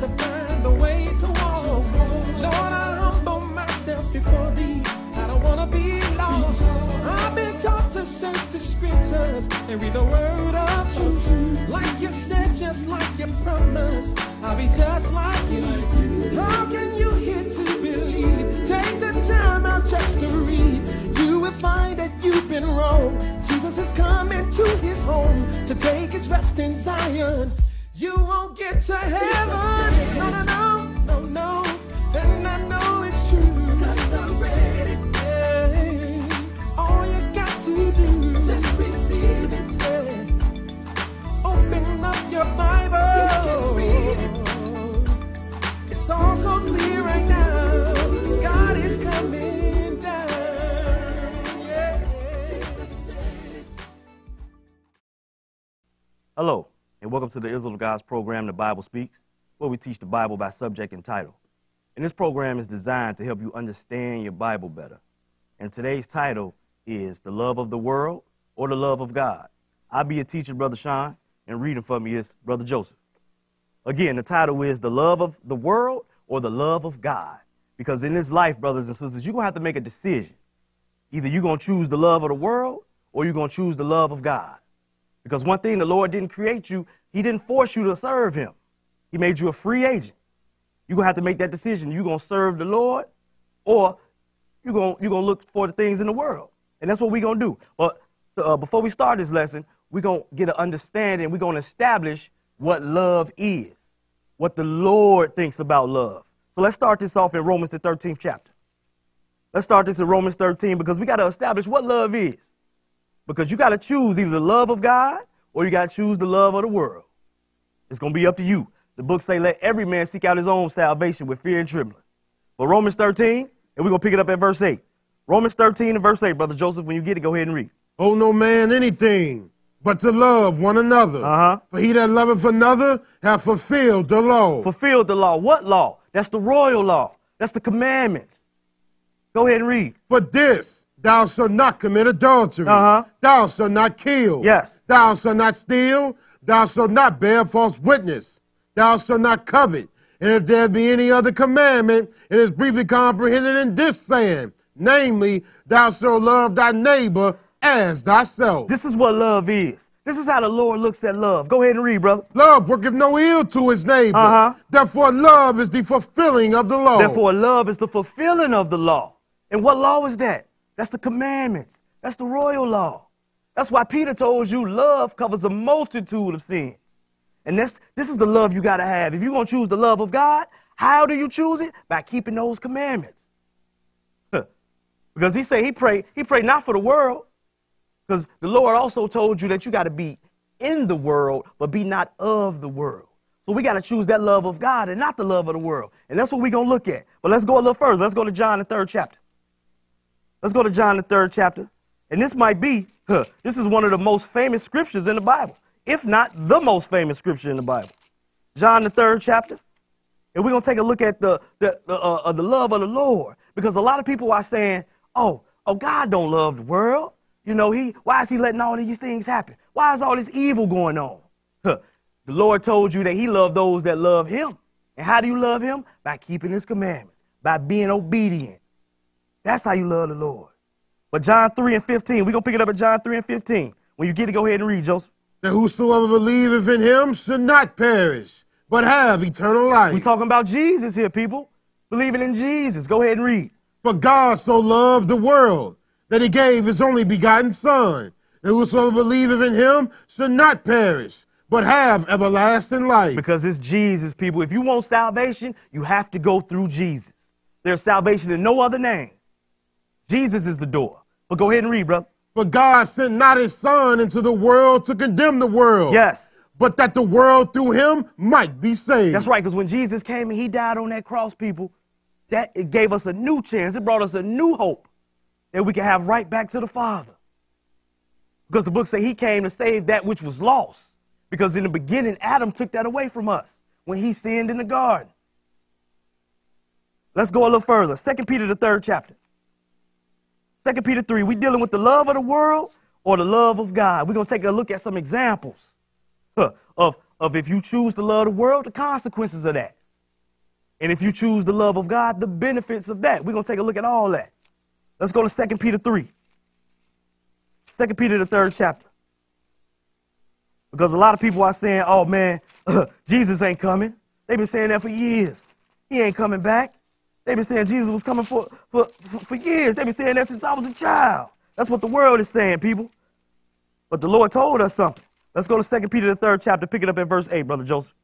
to find the way to walk. Lord, I humble myself before thee. I don't wanna be lost. I've been taught to search the scriptures and read the word of truth. Like you said, just like you promised, I'll be just like you. How can you to believe? Take the time out just to read. You will find that you've been wrong. Jesus is coming to his home to take his rest in Zion. You won't get to heaven. Welcome to the Israel of God's program, The Bible Speaks, where we teach the Bible by subject and title. And this program is designed to help you understand your Bible better. And today's title is The Love of the World or the Love of God. I'll be your teacher, Brother Sean, and reading for me is Brother Joseph. Again, the title is The Love of the World or the Love of God. Because in this life, brothers and sisters, you're going to have to make a decision. Either you're going to choose the love of the world or you're going to choose the love of God. Because one thing, the Lord didn't create you, He didn't force you to serve Him. He made you a free agent. You're going to have to make that decision. You're going to serve the Lord or you're going you're to look for the things in the world. And that's what we're going to do. But uh, before we start this lesson, we're going to get an understanding. We're going to establish what love is, what the Lord thinks about love. So let's start this off in Romans, the 13th chapter. Let's start this in Romans 13 because we got to establish what love is. Because you got to choose either the love of God or you got to choose the love of the world. It's going to be up to you. The book say, let every man seek out his own salvation with fear and trembling. But Romans 13, and we're going to pick it up at verse 8. Romans 13 and verse 8, Brother Joseph, when you get it, go ahead and read. Oh, no man anything but to love one another. Uh-huh. For he that loveth another hath fulfilled the law. Fulfilled the law. What law? That's the royal law. That's the commandments. Go ahead and read. For this thou shalt not commit adultery. Uh-huh. Thou shalt not kill. Yes. Thou shalt not steal. Thou shalt not bear false witness. Thou shalt not covet. And if there be any other commandment, it is briefly comprehended in this saying, namely, thou shalt love thy neighbor as thyself. This is what love is. This is how the Lord looks at love. Go ahead and read, brother. Love worketh no ill to his neighbor. Uh-huh. Therefore, love is the fulfilling of the law. Therefore, love is the fulfilling of the law. And what law is that? That's the commandments. That's the royal law. That's why Peter told you love covers a multitude of sins. And this, this is the love you got to have. If you're going to choose the love of God, how do you choose it? By keeping those commandments. Because he said he prayed, he prayed not for the world. Because the Lord also told you that you got to be in the world, but be not of the world. So we got to choose that love of God and not the love of the world. And that's what we're going to look at. But let's go a little further. Let's go to John, the third chapter. Let's go to John, the third chapter. And this might be, huh, this is one of the most famous scriptures in the Bible, if not the most famous scripture in the Bible. John, the third chapter. And we're going to take a look at the, the, the, uh, uh, the love of the Lord. Because a lot of people are saying, oh, oh, God don't love the world. You know, he, why is he letting all these things happen? Why is all this evil going on? Huh. The Lord told you that he loved those that love him. And how do you love him? By keeping his commandments, by being obedient. That's how you love the Lord. But John 3 and 15, we're going to pick it up at John 3 and 15. When you get it, go ahead and read, Joseph. That whosoever believeth in him should not perish, but have eternal life. we talking about Jesus here, people. Believing in Jesus. Go ahead and read. For God so loved the world that he gave his only begotten Son, that whosoever believeth in him should not perish, but have everlasting life. Because it's Jesus, people. If you want salvation, you have to go through Jesus. There's salvation in no other name. Jesus is the door. But go ahead and read, brother. For God sent not his Son into the world to condemn the world, Yes. but that the world through him might be saved. That's right, because when Jesus came and he died on that cross, people, that it gave us a new chance. It brought us a new hope that we can have right back to the Father. Because the book say he came to save that which was lost. Because in the beginning, Adam took that away from us when he sinned in the garden. Let's go a little further. Second Peter, the third chapter. Second Peter 3, we dealing with the love of the world or the love of God. We're going to take a look at some examples huh, of, of if you choose to love the world, the consequences of that. And if you choose the love of God, the benefits of that. We're going to take a look at all that. Let's go to 2 Peter 3. 2 Peter, the third chapter. Because a lot of people are saying, oh man, Jesus ain't coming. They've been saying that for years. He ain't coming back. They've been saying Jesus was coming for, for, for, years. They've been saying that since I was a child. That's what the world is saying, people. But the Lord told us something. Let's go to 2 Peter, the third chapter, pick it up at verse 8, Brother Joseph.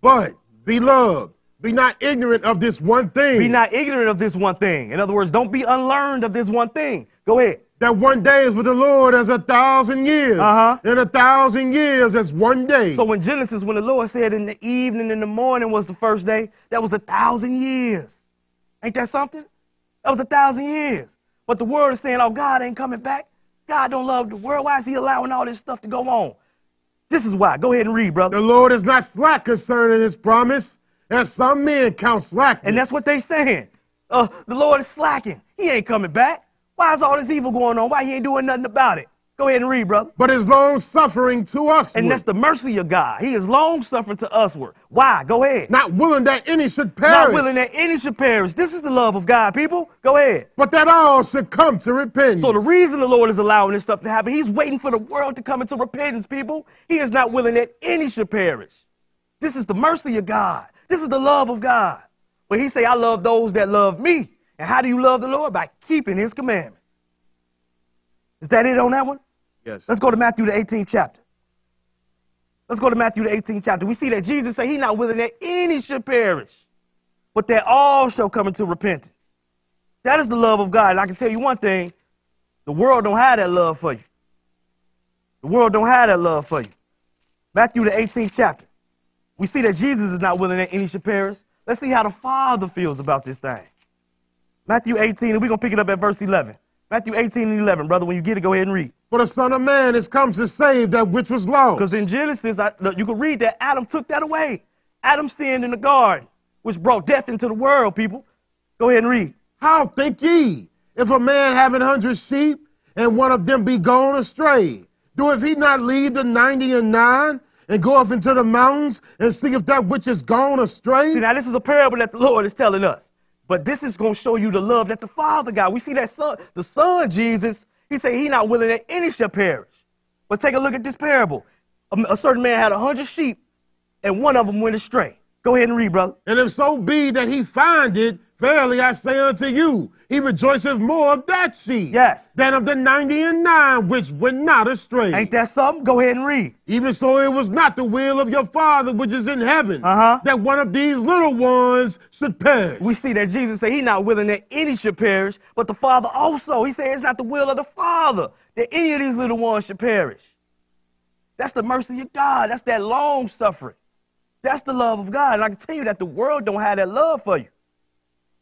But, beloved, be not ignorant of this one thing. Be not ignorant of this one thing. In other words, don't be unlearned of this one thing. Go ahead. That one day is with the Lord as a thousand years. Uh-huh. And a thousand years as one day. So in Genesis, when the Lord said in the evening and the morning was the first day, that was a thousand years. Ain't that something? That was a thousand years. But the world is saying, oh, God ain't coming back. God don't love the world. Why is he allowing all this stuff to go on? This is why. Go ahead and read, brother. the Lord is not slack concerning his promise, as some men count slackness. And that's what they saying. Uh, the Lord is slacking. He ain't coming back. Why is all this evil going on? Why he ain't doing nothing about it? Go ahead and read, brother. but is long suffering to us. And that's the mercy of God. He is long suffering to usward. Why? Go ahead. not willing that any should perish. Not willing that any should perish. This is the love of God, people. Go ahead. but that all should come to repentance. So the reason the Lord is allowing this stuff to happen, He's waiting for the world to come into repentance, people. He is not willing that any should perish. This is the mercy of God. This is the love of God. But He say, I love those that love me. And how do you love the Lord? By keeping His commandments. Is that it on that one? Yes. Let's go to Matthew the 18th chapter. Let's go to Matthew the 18th chapter. We see that Jesus said He's not willing that any should perish, but that all shall come into repentance. That is the love of God. And I can tell you one thing: the world don't have that love for you. The world don't have that love for you. Matthew the 18th chapter. We see that Jesus is not willing that any should perish. Let's see how the Father feels about this thing. Matthew 18, and we're gonna pick it up at verse 11. Matthew 18 and 11, brother. When you get it, go ahead and read. For the Son of Man is come to save that which was lost. Because in Genesis, I, you can read that Adam took that away. Adam sinned in the garden, which brought death into the world, people. Go ahead and read. How think ye, if a man have an hundred sheep, and one of them be gone astray, doeth he not leave the ninety and nine, and go off into the mountains, and seek if that which is gone astray? See, now this is a parable that the Lord is telling us. But this is going to show you the love that the Father got. We see that son, the Son, Jesus, he said he not willing that any shall perish. But take a look at this parable. A certain man had a hundred sheep, and one of them went astray. Go ahead and read, brother. And if so be that he find it, verily I say unto you, he rejoiceth more of that sheep Yes. than of the ninety and nine which went not astray. Ain't that something? Go ahead and read. Even so, it was not the will of your Father which is in heaven Uh-huh. that one of these little ones should perish. We see that Jesus said he's not willing that any should perish, but the Father also. He said it's not the will of the Father that any of these little ones should perish. That's the mercy of God. That's that long suffering. That's the love of God. And I can tell you that the world don't have that love for you.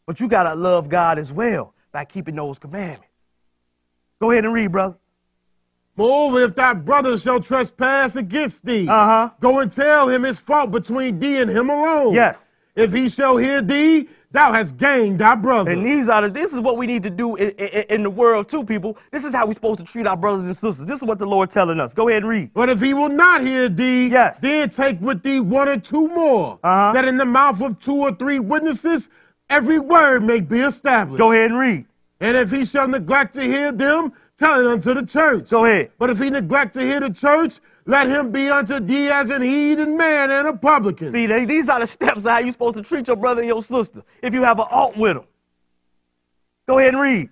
But you gotta love God as well by keeping those commandments. Go ahead and read, brother. Moreover, if thy brother shall trespass against thee, Uh-huh. go and tell him his fault between thee and him alone. Yes. If he shall hear thee, thou hast gained thy brother. And these are the, this is what we need to do in, in, in the world too, people. This is how we're supposed to treat our brothers and sisters. This is what the Lord telling us. Go ahead and read. but if he will not hear thee, Yes. then take with thee one or two more, Uh-huh. that in the mouth of two or three witnesses every word may be established. Go ahead and read. And if he shall neglect to hear them, tell it unto the church. Go ahead. But if he neglect to hear the church, let him be unto thee as an heathen man and a publican. See, they, these are the steps of how you're supposed to treat your brother and your sister if you have an alt with them. Go ahead and read.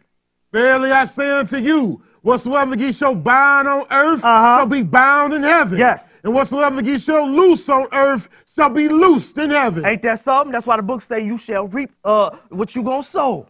Verily I say unto you, whatsoever ye shall bind on earth Uh-huh. shall be bound in heaven. Yes. And whatsoever ye shall loose on earth shall be loosed in heaven. Ain't that something? That's why the book say you shall reap uh, what you gonna sow.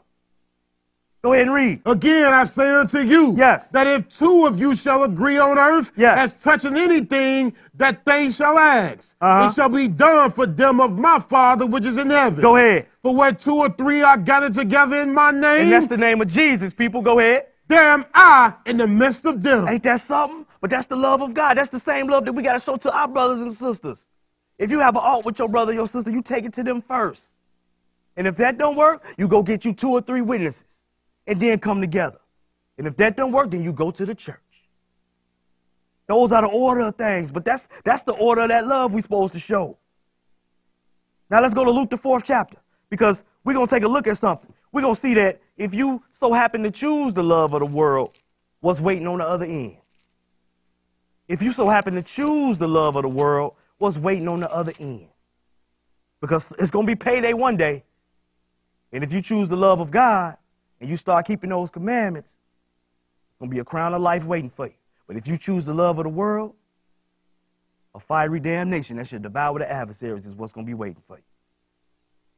Go ahead and read. Again I say unto you, Yes. that if two of you shall agree on earth Yes. as touching anything that they shall ask, Uh-huh. it shall be done for them of my Father which is in heaven. Go ahead. For where two or three are gathered together in my name, And that's the name of Jesus, people. Go ahead. there am I in the midst of them. Ain't that something? But that's the love of God. That's the same love that we got to show to our brothers and sisters. If you have an alt with your brother your sister, you take it to them first. And if that don't work, you go get you two or three witnesses and then come together. And if that don't work, then you go to the church. Those are the order of things, but that's that's the order of that love we're supposed to show. Now let's go to Luke the fourth chapter because we're gonna take a look at something. We're gonna see that if you so happen to choose the love of the world, what's waiting on the other end? If you so happen to choose the love of the world, what's waiting on the other end? Because it's gonna be payday one day. And if you choose the love of God and you start keeping those commandments, it's gonna be a crown of life waiting for you. But if you choose the love of the world, a fiery damnation that should devour the adversaries is what's going to be waiting for you.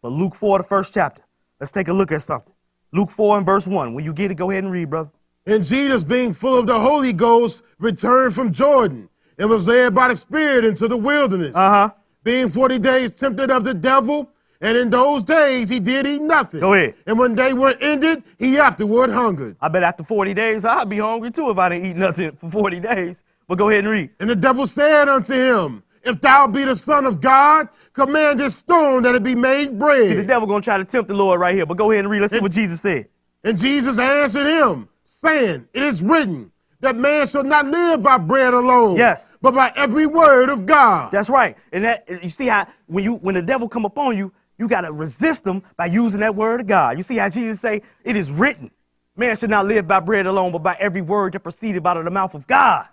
But Luke 4, the first chapter, let's take a look at something. Luke 4 and verse 1. When you get it, go ahead and read, brother. And Jesus, being full of the Holy Ghost, returned from Jordan and was led by the Spirit into the wilderness. Uh huh. Being 40 days tempted of the devil, and in those days he did eat nothing. Go ahead. And when they were ended, he afterward hungered. I bet after 40 days, I'd be hungry too if I didn't eat nothing for 40 days. But go ahead and read. And the devil said unto him, If thou be the Son of God, command this stone that it be made bread. See, the devil going to try to tempt the Lord right here. But go ahead and read. Let's see what Jesus said. And Jesus answered him, saying, It is written that man shall not live by bread alone, Yes. but by every word of God. That's right. And that you see how when you when the devil come upon you, you got to resist them by using that word of God. You see how Jesus say, "It is written, man should not live by bread alone, but by every word that proceeded out of the mouth of God."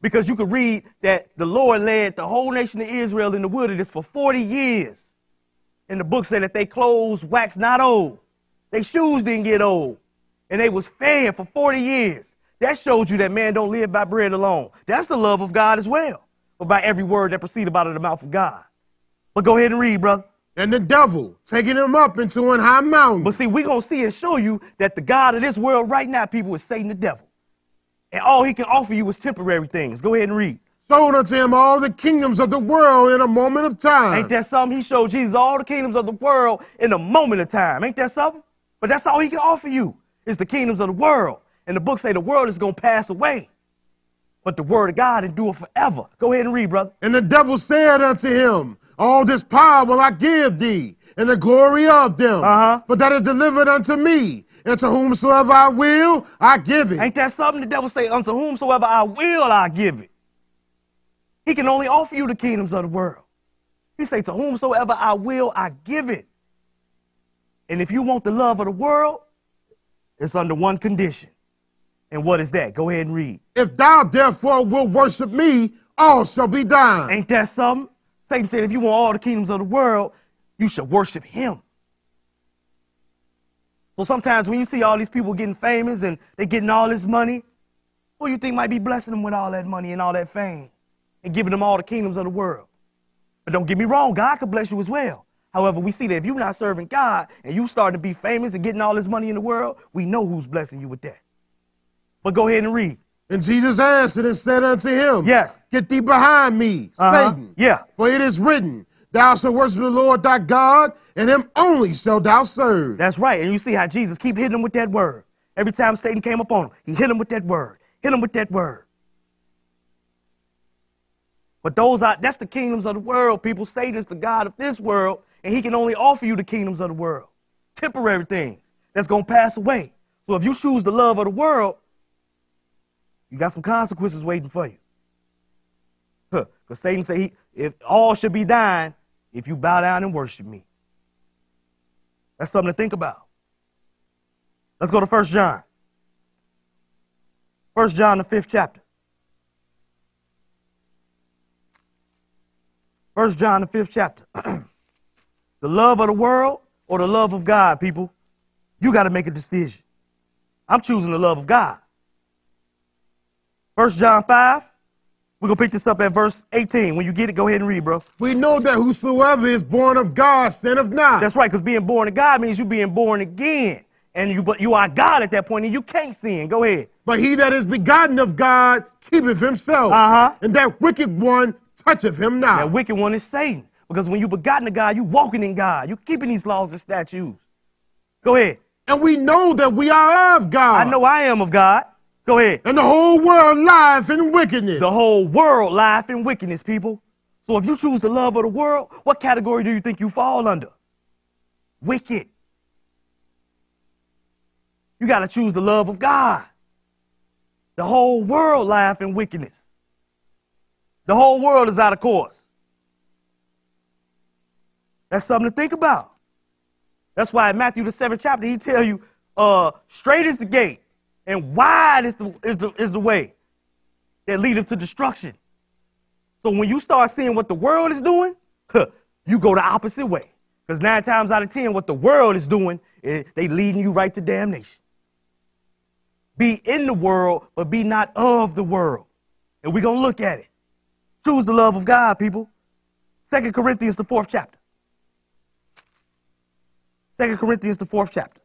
Because you could read that the Lord led the whole nation of Israel in the wilderness for 40 years. And the book said that they clothes waxed not old. Their shoes didn't get old. And they was fed for 40 years. That shows you that man don't live by bread alone. That's the love of God as well. But by every word that proceeded out of the mouth of God. But go ahead and read, brother. And the devil taking him up into an high mountain. But see, we're going to see and show you that the God of this world right now, people, is Satan the devil. And all he can offer you is temporary things. Go ahead and read. showed unto him all the kingdoms of the world in a moment of time. Ain't that something? He showed Jesus all the kingdoms of the world in a moment of time. Ain't that something? But that's all he can offer you is the kingdoms of the world. And the book say the world is going to pass away. But the word of God endure forever. Go ahead and read, brother. And the devil said unto him, All this power will I give thee, and the glory of them. Uh-huh. For that is delivered unto me, and to whomsoever I will, I give it. Ain't that something the devil say, unto whomsoever I will, I give it. He can only offer you the kingdoms of the world. He say, to whomsoever I will, I give it. And if you want the love of the world, it's under one condition. And what is that? Go ahead and read. If thou therefore will worship me, all shall be thine. Ain't that something? Satan said, if you want all the kingdoms of the world, you should worship him. So sometimes when you see all these people getting famous and they getting all this money, who you think might be blessing them with all that money and all that fame and giving them all the kingdoms of the world? But don't get me wrong, God could bless you as well. However, we see that if you're not serving God and you start to be famous and getting all this money in the world, we know who's blessing you with that. But go ahead and read. And Jesus answered and said unto him, Yes. Get thee behind me, Uh-huh. Satan. Yeah. For it is written, Thou shalt worship the Lord thy God, and him only shalt thou serve. That's right. And you see how Jesus keep hitting him with that word. Every time Satan came upon him, he hit him with that word. Hit him with that word. But those are that's the kingdoms of the world, people. Satan is the God of this world, and he can only offer you the kingdoms of the world. Temporary things that's gonna pass away. So if you choose the love of the world, you got some consequences waiting for you. Because Satan said if all should be thine if you bow down and worship me. That's something to think about. Let's go to 1 John. 1 John, the fifth chapter. 1 John, the fifth chapter. the love of the world or the love of God, people. You got to make a decision. I'm choosing the love of God. 1 John 5. We're going to pick this up at verse 18. When you get it, go ahead and read, bro. We know that whosoever is born of God sinneth not. That's right, because being born of God means you being born again. And you but you are God at that point, and you can't sin. Go ahead. But he that is begotten of God keepeth himself. Uh-huh. And that wicked one toucheth him not. That wicked one is Satan. Because when you've begotten of God, you're walking in God. You're keeping these laws and statutes. Go ahead. and we know that we are of God. I know I am of God. Go ahead. And the whole world lies in wickedness. The whole world lies in wickedness, people. So if you choose the love of the world, what category do you think you fall under? Wicked. You got to choose the love of God. The whole world lies in wickedness. The whole world is out of course. That's something to think about. That's why in Matthew the seventh chapter, he tell you, uh, straight is the gate, and wide is the is the is the way that leadeth to destruction. So when you start seeing what the world is doing, huh, you go the opposite way. Because nine times out of ten, what the world is doing, is they leading you right to damnation. Be in the world, but be not of the world. And we're gonna look at it. Choose the love of God, people. Second Corinthians, the fourth chapter. Second Corinthians, the fourth chapter.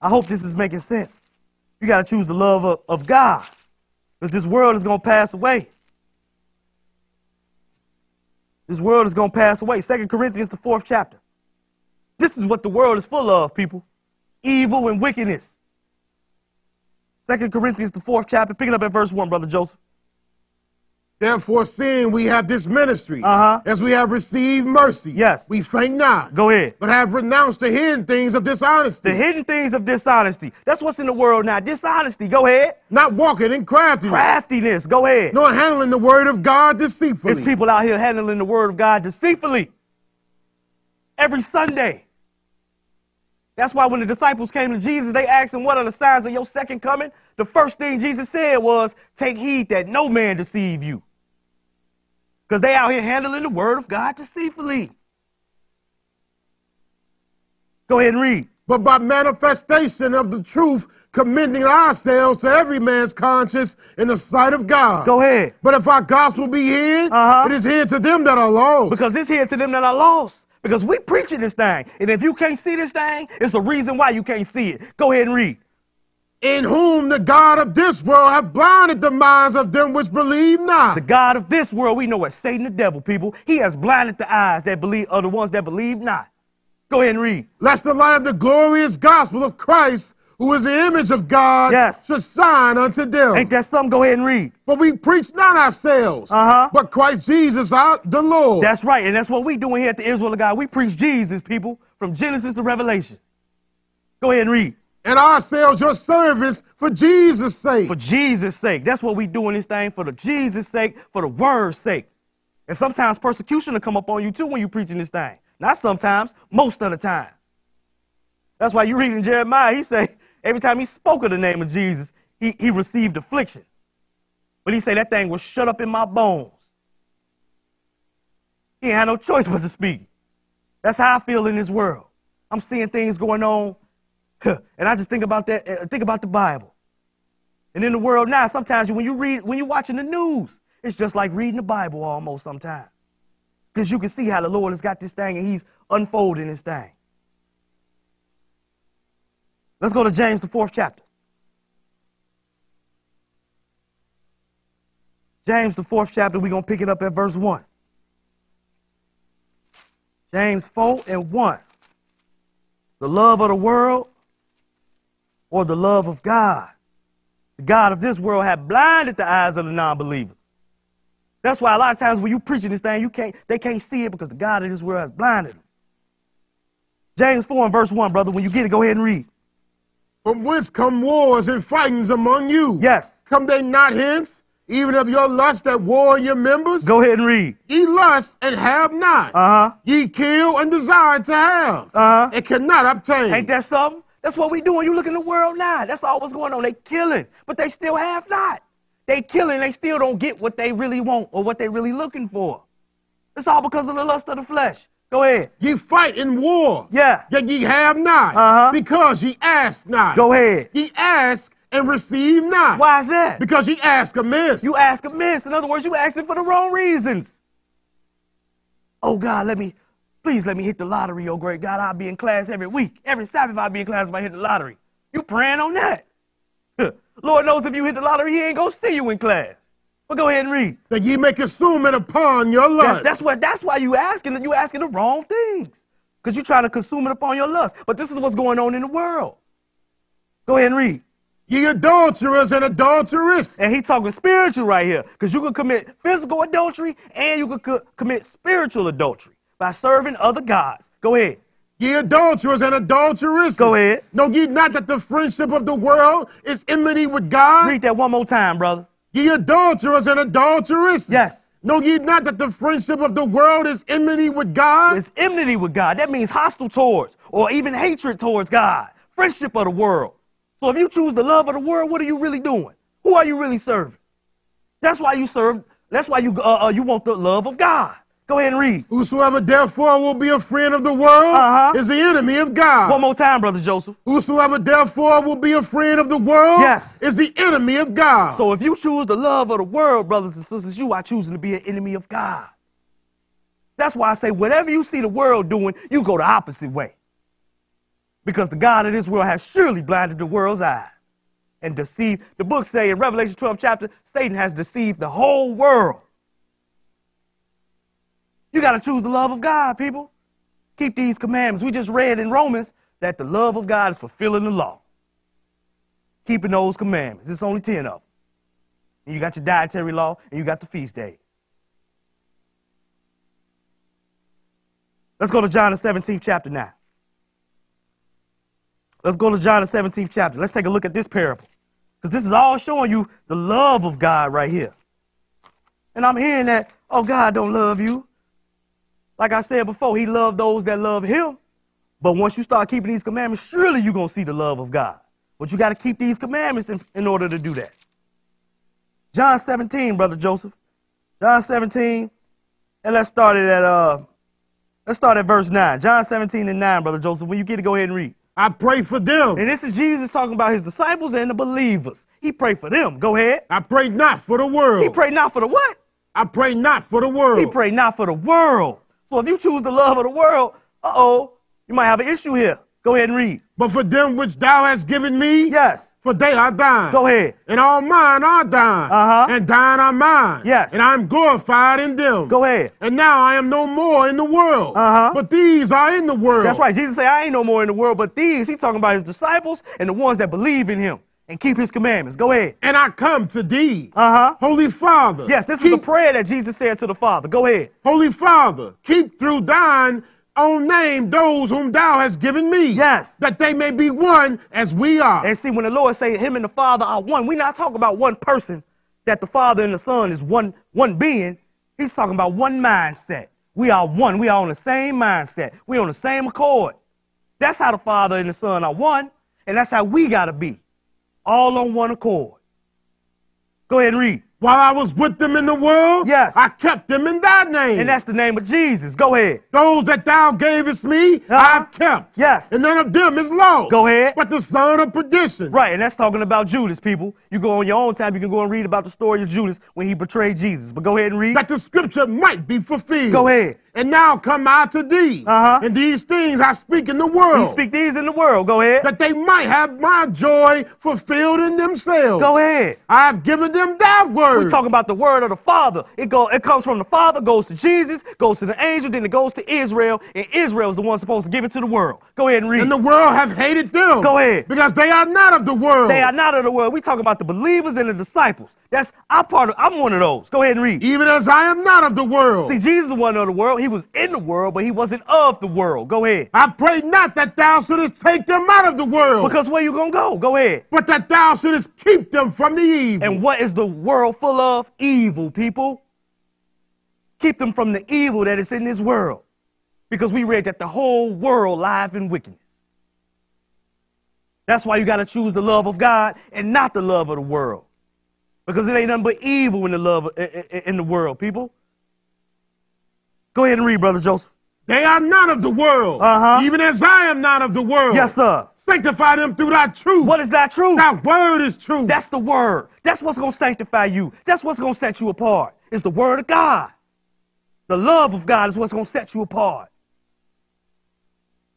I hope this is making sense. You got to choose the love of, of God because this world is going to pass away. This world is going to pass away. Second Corinthians, the fourth chapter. This is what the world is full of, people evil and wickedness. Second Corinthians, the fourth chapter, picking up at verse 1, Brother Joseph. Therefore, seeing we have this ministry, Uh-huh. as we have received mercy, Yes. we faint not, Go ahead. but have renounced the hidden things of dishonesty, The hidden things of dishonesty. That's what's in the world now. Dishonesty. Go ahead. not walking in craftiness, Craftiness. Go ahead. nor handling the word of God deceitfully. There's people out here handling the word of God deceitfully every Sunday. That's why when the disciples came to Jesus, they asked him, What are the signs of your second coming? The first thing Jesus said was, Take heed that no man deceive you. Because they out here handling the word of God deceitfully. Go ahead and read. but by manifestation of the truth, commending ourselves to every man's conscience in the sight of God. Go ahead. But if our gospel be hid, Uh-huh. it is hid to them that are lost. Because it's here to them that are lost. Because we preaching this thing. And if you can't see this thing, it's a reason why you can't see it. Go ahead and read. In whom the God of this world have blinded the minds of them which believe not. The God of this world, we know as Satan the devil, people. He has blinded the eyes that believe of the ones that believe not. Go ahead and read. lest the light of the glorious gospel of Christ, who is the image of God, Yes. should shine unto them. Ain't that something? Go ahead and read. For we preach not ourselves, Uh-huh. but Christ Jesus our the Lord. That's right. And that's what we doing here at the Israel of God. We preach Jesus, people, from Genesis to Revelation. Go ahead and read. And ourselves your servants for Jesus' sake. For Jesus' sake. That's what we doing this thing for the Jesus' sake, for the word's sake. And sometimes persecution will come up on you too when you're preaching this thing. Not sometimes, most of the time. That's why you read in Jeremiah, he say, every time he spoke of the name of Jesus, he, he received affliction. But he say that thing was shut up in my bones. He had no choice but to speak. That's how I feel in this world. I'm seeing things going on, and I just think about that, uh, think about the Bible. And in the world now, sometimes when you read, when you're watching the news, it's just like reading the Bible almost sometimes. Because you can see how the Lord has got this thing and he's unfolding this thing. Let's go to James, the fourth chapter. James, the fourth chapter, we're going to pick it up at verse 1. James 4 and 1. The love of the world or the love of God. The God of this world had blinded the eyes of the non-believers. That's why a lot of times when you preaching this thing, you can't, they can't see it because the God of this world has blinded them. James 4 and verse 1, brother, when you get it, go ahead and read. From whence come wars and fightings among you? Yes. Come they not hence, even of your lust that war in your members? Go ahead and read. Ye lust and have not. Uh-huh. Ye kill and desire to have. Uh-huh. And cannot obtain. Ain't that something? That's what we doing. You look in the world now. That's all what's going on. They killing, but they still have not. They killing, they still don't get what they really want or what they really looking for. It's all because of the lust of the flesh. Go ahead. Ye fight in war. Yeah. Yet ye have not. Uh-huh. Because ye ask not. Go ahead. Ye ask and receive not. Why is that? Because ye ask amiss. You ask amiss. In other words, you asking for the wrong reasons. Oh God, let me, please let me hit the lottery, oh great God. I'll be in class every week. Every Sabbath I'll be in class if I hit the lottery. You praying on that. Lord knows if you hit the lottery, he ain't gonna see you in class. But go ahead and read. that ye may consume it upon your That's, lust. that's what that's why you asking you asking the wrong things. Because you're trying to consume it upon your lust. But this is what's going on in the world. Go ahead and read. ye adulterers and adulteress. And he talking spiritual right here. Because you can commit physical adultery and you can co- commit spiritual adultery by serving other gods. Go ahead. Ye adulterers and adulteresses. Go ahead. Know ye not that the friendship of the world is enmity with God? Read that one more time, brother. Ye adulterers and adulteresses. Yes. Know ye not that the friendship of the world is enmity with God? It's enmity with God. That means hostile towards or even hatred towards God. Friendship of the world. So if you choose the love of the world, what are you really doing? Who are you really serving? That's why you serve. That's why you uh, uh, you want the love of God. Go ahead and read. Whosoever therefore will be a friend of the world Uh-huh. is the enemy of God. One more time, brother Joseph. Whosoever therefore will be a friend of the world Yes. is the enemy of God. So if you choose the love of the world, brothers and sisters, you are choosing to be an enemy of God. That's why I say whatever you see the world doing, you go the opposite way. Because the God of this world has surely blinded the world's eyes and deceived. The book say in Revelation 12 chapter, Satan has deceived the whole world. You got to choose the love of God, people. Keep these commandments. We just read in Romans that the love of God is fulfilling the law. Keeping those commandments. It's only 10 of them. And you got your dietary law and you got the feast days. Let's go to John the 17th chapter now. Let's go to John the 17th chapter. Let's take a look at this parable. Because this is all showing you the love of God right here. And I'm hearing that, oh, God don't love you. Like I said before, he loved those that love him. But once you start keeping these commandments, surely you're going to see the love of God. But you got to keep these commandments in, in order to do that. John 17, Brother Joseph. John 17, and let's start it at uh let's start at verse 9. John 17 and 9, Brother Joseph. When you get to go ahead and read. I pray for them. And this is Jesus talking about his disciples and the believers. He prayed for them. Go ahead. I pray not for the world. He prayed not for the what? I pray not for the world. He prayed not for the world. So if you choose the love of the world, uh-oh, you might have an issue here. Go ahead and read. But for them which thou hast given me, Yes. for they are thine. Go ahead. And all mine are thine. Uh-huh. And thine are mine. Yes. And I'm glorified in them. Go ahead. And now I am no more in the world. Uh-huh. But these are in the world. That's right. Jesus said, I ain't no more in the world, but these, he's talking about his disciples and the ones that believe in him and keep his commandments. Go ahead. And I come to thee. Uh-huh. Holy Father. Yes, this keep, is the prayer that Jesus said to the Father. Go ahead. Holy Father, keep through thine own name those whom thou hast given me. Yes. That they may be one as we are. And see, when the Lord say him and the Father are one, we're not talking about one person, that the Father and the Son is one, one being. He's talking about one mindset. We are one. We are on the same mindset. We're on the same accord. That's how the Father and the Son are one, and that's how we gotta be. All on one accord. Go ahead and read. While I was with them in the world, Yes. I kept them in thy name. And that's the name of Jesus. Go ahead. Those that thou gavest me, Uh-huh. I have kept. Yes. And none of them is lost. Go ahead. But the son of perdition. Right, and that's talking about Judas, people. You go on your own time, you can go and read about the story of Judas when he betrayed Jesus. But go ahead and read. That the scripture might be fulfilled. Go ahead. And now come I to thee. Uh-huh. And these things I speak in the world. We speak these in the world. Go ahead. that they might have my joy fulfilled in themselves. Go ahead. I have given them that word. We're talking about the word of the Father. It go, it comes from the Father, goes to Jesus, goes to the angel, then it goes to Israel, and Israel is the one supposed to give it to the world. Go ahead and read. and the world have hated them. Go ahead. Because they are not of the world. they are not of the world. We talking about the believers and the disciples. That's I'm part of. I'm one of those. Go ahead and read. Even as I am not of the world. See, Jesus wasn't of the world. He was in the world, but he wasn't of the world. Go ahead. I pray not that thou shouldest take them out of the world. Because where you gonna go? Go ahead. but that thou shouldest keep them from the evil. And what is the world full of? Evil, people. Keep them from the evil that is in this world. Because we read that the whole world lies in wickedness. That's why you got to choose the love of God and not the love of the world. Because it ain't nothing but evil in the love in the world, people. Go ahead and read, Brother Joseph. they are not of the world. Uh-huh. Even as I am not of the world. Yes, sir. Sanctify them through thy truth. What is that truth? Thy word is truth. That's the word. That's what's going to sanctify you. That's what's going to set you apart. It's the word of God. The love of God is what's going to set you apart.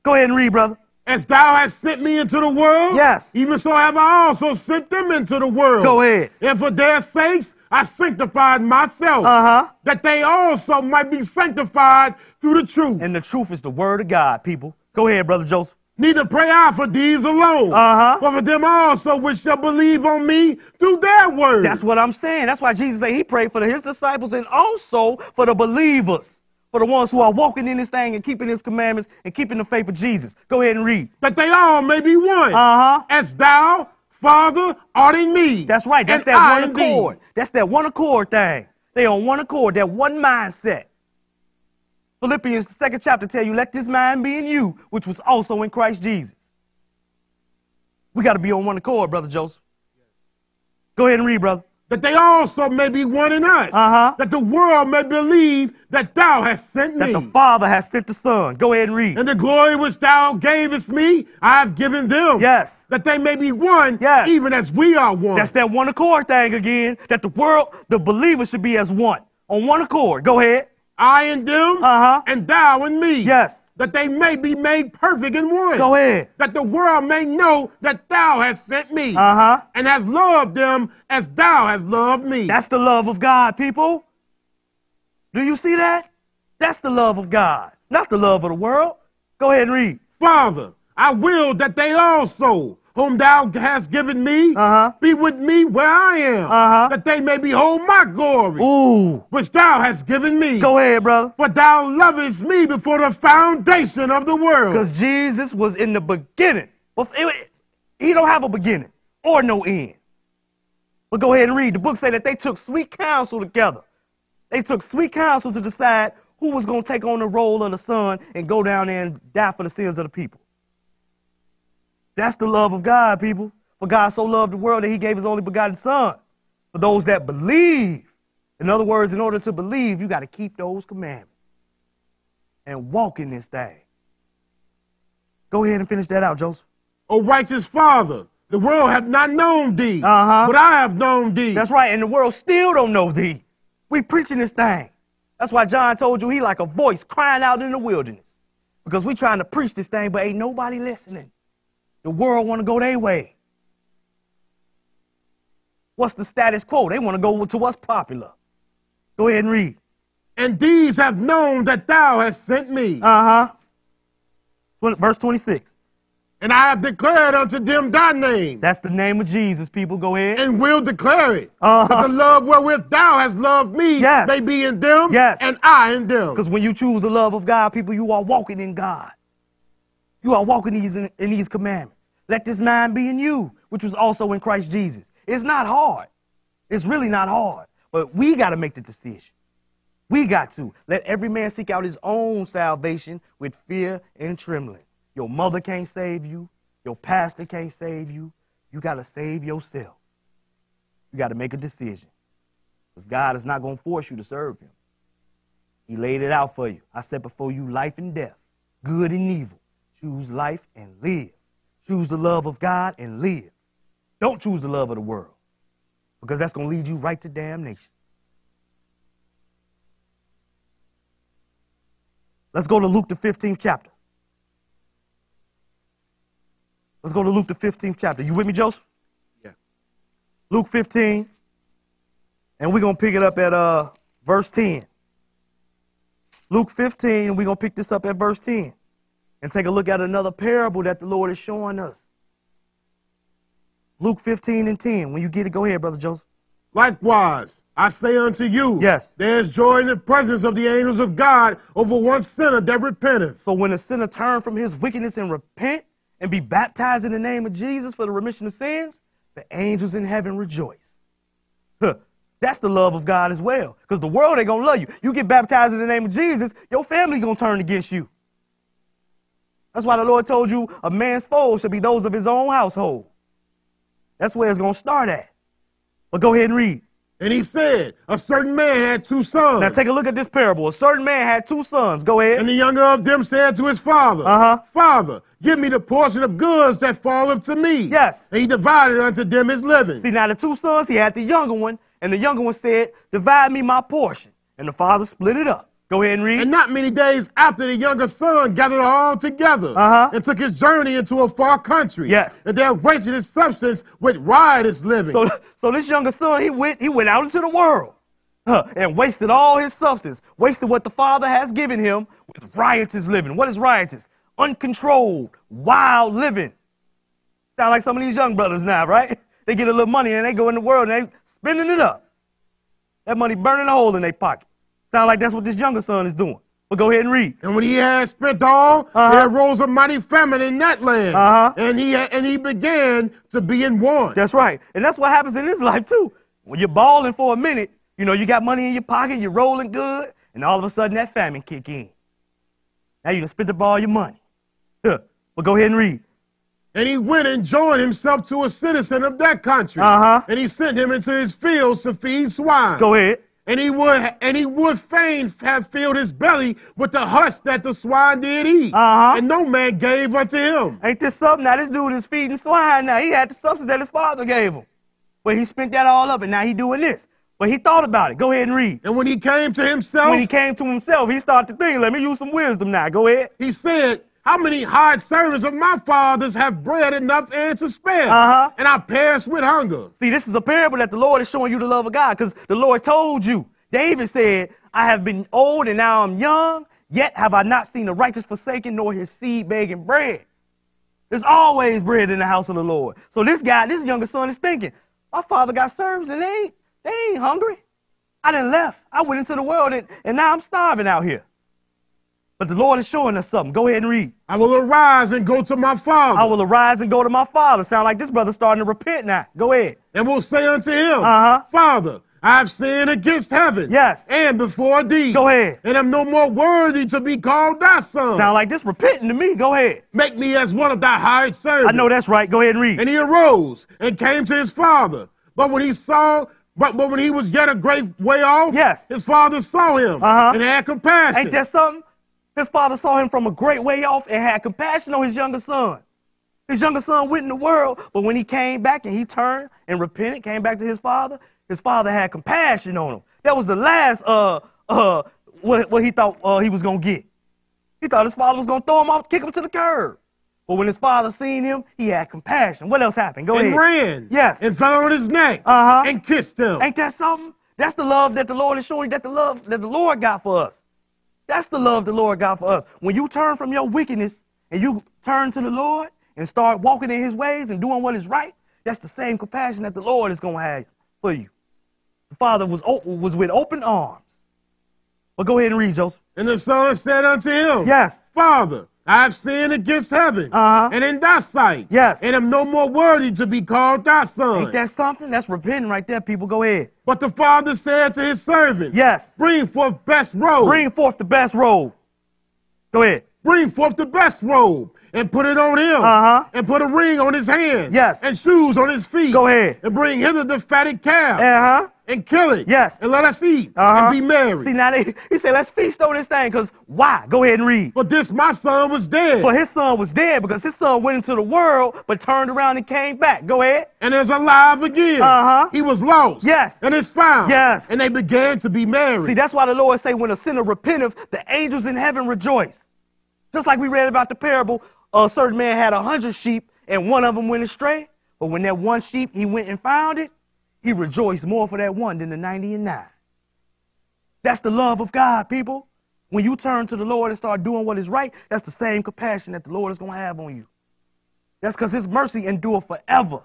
Go ahead and read, brother. As thou hast sent me into the world, Yes. even so have I also sent them into the world. Go ahead. And for their sakes I sanctified myself, Uh-huh. that they also might be sanctified through the truth. And the truth is the word of God, people. Go ahead, brother Joseph. Neither pray I for these alone, Uh-huh. but for them also which shall believe on me through their word. That's what I'm saying. That's why Jesus said he prayed for his disciples and also for the believers for the ones who are walking in this thing and keeping his commandments and keeping the faith of Jesus. Go ahead and read. That they all may be one. Uh-huh. As thou, Father, art in me. That's right. That's that I one in thee. accord. That's that one accord thing. They on one accord, that one mindset. Philippians, the second chapter, tell you, let this mind be in you, which was also in Christ Jesus. We got to be on one accord, Brother Joseph. Go ahead and read, brother. That they also may be one in us. Uh-huh. That the world may believe that thou hast sent me. That the Father has sent the Son. Go ahead and read. and the glory which thou gavest me, I have given them. Yes. That they may be one, Yes. even as we are one. That's that one accord thing again, that the world, the believers should be as one. On one accord. Go ahead. I in them, Uh-huh. and thou in me. Yes. That they may be made perfect in one. Go ahead. That the world may know that thou hast sent me. Uh-huh. And has loved them as thou hast loved me. That's the love of God, people. Do you see that? That's the love of God, not the love of the world. Go ahead and read. Father, I will that they also, whom thou hast given me, Uh-huh. be with me where I am, Uh-huh. that they may behold my glory, Ooh. which thou hast given me. Go ahead, brother. For thou lovest me before the foundation of the world. Because Jesus was in the beginning. Well, he don't have a beginning or no end. But go ahead and read. The book say that they took sweet counsel together. They took sweet counsel to decide who was going to take on the role of the son and go down there and die for the sins of the people. That's the love of God, people. For God so loved the world that he gave his only begotten son. For those that believe. In other words, in order to believe, you got to keep those commandments and walk in this thing. Go ahead and finish that out, Joseph. O righteous Father, the world hath not known thee, Uh-huh. but I have known thee. That's right, and the world still don't know thee. We preaching this thing. That's why John told you he like a voice crying out in the wilderness. Because we trying to preach this thing, but ain't nobody listening. The world want to go their way. What's the status quo? They want to go to what's popular. Go ahead and read. and these have known that thou hast sent me. Uh huh. Verse 26. and I have declared unto them thy name, That's the name of Jesus, people. Go ahead. and will declare it. Uh-huh. That the love wherewith thou hast loved me Yes. may be in them, Yes. and I in them. Because when you choose the love of God, people, you are walking in God. You are walking these in, in these commandments. Let this mind be in you, which was also in Christ Jesus. It's not hard. It's really not hard. But we got to make the decision. We got to. Let every man seek out his own salvation with fear and trembling. Your mother can't save you. Your pastor can't save you. You got to save yourself. You got to make a decision. Because God is not going to force you to serve him. He laid it out for you. I set before you life and death, good and evil. Choose life and live. Choose the love of God and live. Don't choose the love of the world because that's going to lead you right to damnation. Let's go to Luke, the 15th chapter. Let's go to Luke, the 15th chapter. You with me, Joseph? Yeah. Luke 15, and we're going to pick it up at uh, verse 10. Luke 15, and we're going to pick this up at verse 10 and take a look at another parable that the Lord is showing us. Luke 15 and 10. When you get it, go ahead, Brother Joseph. Likewise, I say unto you, Yes. there is joy in the presence of the angels of God over one sinner that repenteth. So when a sinner turn from his wickedness and repent and be baptized in the name of Jesus for the remission of sins, the angels in heaven rejoice. Huh. That's the love of God as well. Because the world ain't gonna love you. You get baptized in the name of Jesus, your family gonna turn against you. That's why the Lord told you a man's foes should be those of his own household. That's where it's gonna start at. But go ahead and read. And he said, A certain man had two sons. Now take a look at this parable. A certain man had two sons. Go ahead. And the younger of them said to his father, Uh-huh. Father, give me the portion of goods that falleth to me. Yes. And he divided unto them his living. See, now the two sons, he had the younger one, and the younger one said, Divide me my portion. And the father split it up. Go ahead and read. And not many days after, the younger son gathered all together Uh-huh. and took his journey into a far country. Yes. And there wasted his substance with riotous living. so, so this younger son, he went, he went out into the world huh, and wasted all his substance, wasted what the father has given him with riotous living. What is riotous? Uncontrolled, wild living. Sound like some of these young brothers now, right? They get a little money and they go in the world and they spending it up. That money burning a hole in their pocket. Sound like that's what this younger son is doing. But go ahead and read. And when he had spent all, Uh-huh. there rose a mighty famine in that land. Uh-huh. And he and he began to be in want. That's right. And that's what happens in this life too. When you're balling for a minute, you know, you got money in your pocket, you're rolling good, and all of a sudden that famine kick in. Now you done spent up all your money. Huh. But go ahead and read. And he went and joined himself to a citizen of that country. Uh-huh. And he sent him into his fields to feed swine. Go ahead. And he would and he would fain have filled his belly with the husk that the swine did eat. Uh-huh. And no man gave unto him. Ain't this something? Now this dude is feeding swine now. He had the substance that his father gave him. But he spent that all up and now he doing this. But he thought about it. Go ahead and read. And when he came to himself, When he came to himself, he started to think, let me use some wisdom now. Go ahead. he said, How many hard servants of my fathers have bread enough and to spare? Uh-huh. And I perish with hunger. See, this is a parable that the Lord is showing you the love of God because the Lord told you. David said, I have been old and now I'm young, yet have I not seen the righteous forsaken nor his seed begging bread. There's always bread in the house of the Lord. So this guy, this younger son is thinking, my father got servants and they ain't, they ain't hungry. I done left. I went into the world and, and now I'm starving out here. But the Lord is showing us something. Go ahead and read. I will arise and go to my father, I will arise and go to my father. Sound like this brother starting to repent now. Go ahead. and will say unto him, Uh-huh. Father, I have sinned against heaven Yes. and before thee. Go ahead. And I am no more worthy to be called thy son. Sound like this repenting to me. Go ahead. Make me as one of thy hired servants. I know that's right. Go ahead and read. And he arose and came to his father. But when he saw, but, but when he was yet a great way off, Yes. his father saw him Uh-huh. and had compassion. Ain't that something? His father saw him from a great way off and had compassion on his younger son. His younger son went in the world, but when he came back and he turned and repented, came back to his father, his father had compassion on him. That was the last uh uh what, what he thought uh, he was gonna get. He thought his father was gonna throw him off, kick him to the curb. But when his father seen him, he had compassion. What else happened? Go and ahead. ran. Yes. And fell on his neck. Uh-huh. And kissed him. Ain't that something? That's the love that the Lord is showing that the love that the Lord got for us. That's the love the Lord got for us. When you turn from your wickedness and you turn to the Lord and start walking in his ways and doing what is right, that's the same compassion that the Lord is going to have for you. The Father was, was with open arms. But go ahead and read, Joseph. And the son said unto him, Yes. Father, I have sinned against heaven Uh-huh. and in thy sight. Yes. And am no more worthy to be called thy son. Ain't that something? That's repenting right there, people. Go ahead. but the father said to his servants, Yes. Bring forth best robe. Bring forth the best robe. Go ahead. Bring forth the best robe and put it on him. Uh-huh. And put a ring on his hand. Yes. And shoes on his feet. Go ahead. And bring hither the fatted calf. Uh-huh. And kill it. Yes. And let us eat Uh-huh. and be married. See, now they, he said, let's feast on this thing, because why? Go ahead and read. For this my son was dead. For his son was dead because his son went into the world, but turned around and came back. Go ahead. and is alive again. Uh-huh. He was lost. Yes. And is found. Yes. And they began to be married. See, that's why the Lord say, when a sinner repenteth, the angels in heaven rejoice. Just like we read about the parable, a certain man had a hundred sheep, and one of them went astray. But when that one sheep, he went and found it, he rejoiced more for that one than the 90 and nine. That's the love of God, people. When you turn to the Lord and start doing what is right, that's the same compassion that the Lord is going to have on you. That's because his mercy endure forever.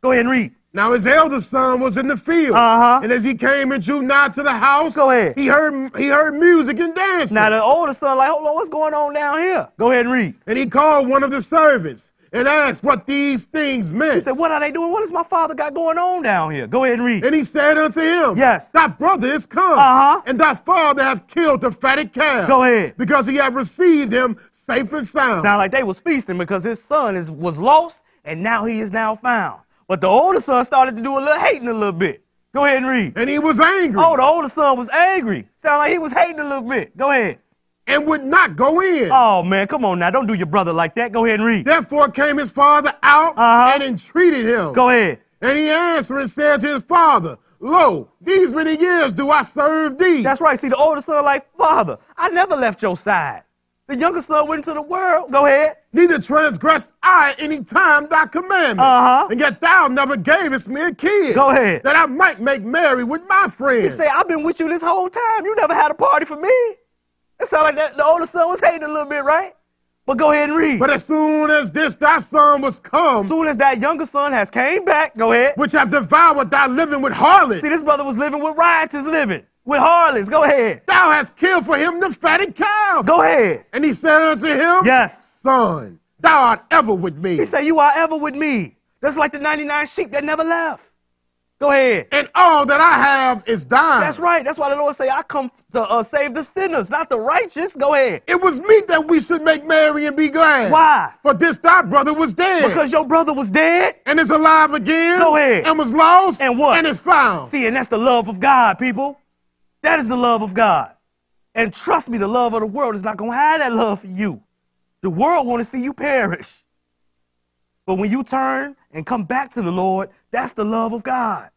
Go ahead and read. Now his eldest son was in the field. Uh-huh. And as he came and drew nigh to the house, Go ahead. he heard he heard music and dancing. Now the older son, like, hold on, what's going on down here? Go ahead and read. and he called one of the servants and asked what these things meant. He said, What are they doing? What does my father got going on down here? Go ahead and read. and he said unto him, Yes. Thy brother is come, Uh-huh. and thy father hath killed the fatted calf. Go ahead. Because he hath received him safe and sound. Sound like they was feasting because his son is, was lost and now he is now found. But the older son started to do a little hating a little bit. Go ahead and read. And he was angry Oh, the older son was angry. Sound like he was hating a little bit. Go ahead. And would not go in. Oh man, come on now. Don't do your brother like that. Go ahead and read. Therefore came his father out Uh-huh. and entreated him. Go ahead. And he answered and said to his father, Lo, these many years do I serve thee. That's right. See, the older son like, Father, I never left your side. The younger son went into the world. Go ahead. Neither transgressed I any time thy commandment. Uh-huh. And yet thou never gavest me a kid. Go ahead. That I might make merry with my friends. He friends. say, I've been with you this whole time. You never had a party for me. It sound like that the older son was hating a little bit, right? But go ahead and read. but as soon as this thy son was come, as soon as that younger son has came back, go ahead. which have devoured thy living with harlots, See, this brother was living with riotous living. with harlots. Go ahead. Thou hast killed for him the fatted calf. Go ahead. And he said unto him, Yes. Son, thou art ever with me. He said, You are ever with me. That's like the 99 sheep that never left. Go ahead. and all that I have is thine. That's right. That's why the Lord say, I come to uh, save the sinners, not the righteous. Go ahead. It was meet that we should make merry and be glad. Why? For this thy brother was dead. Because your brother was dead. and is alive again. Go ahead. And was lost. And what? And is found. See, and that's the love of God, people. That is the love of God. And trust me, the love of the world is not going to have that love for you. The world want to see you perish. But when you turn and come back to the Lord, that's the love of God.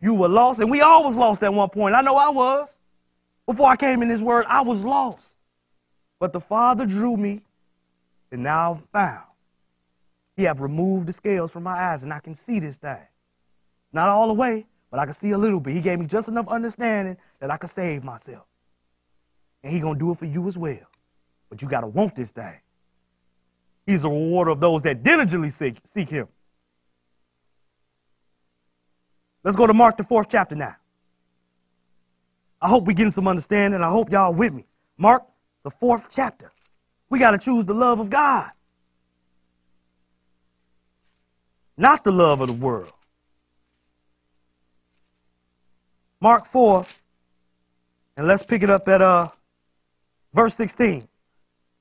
You were lost, and we all was lost at one point. I know I was. Before I came in this world, I was lost. But the Father drew me, and now I'm found. He have removed the scales from my eyes, and I can see this thing. Not all the way, but I can see a little bit. He gave me just enough understanding that I could save myself. And he gonna do it for you as well. But you gotta want this thing. He's a rewarder of those that diligently seek, seek him. Let's go to Mark the fourth chapter now. I hope we're getting some understanding. I hope y'all with me. Mark the fourth chapter. We gotta choose the love of God. Not the love of the world. Mark 4, and let's pick it up at uh, verse 16.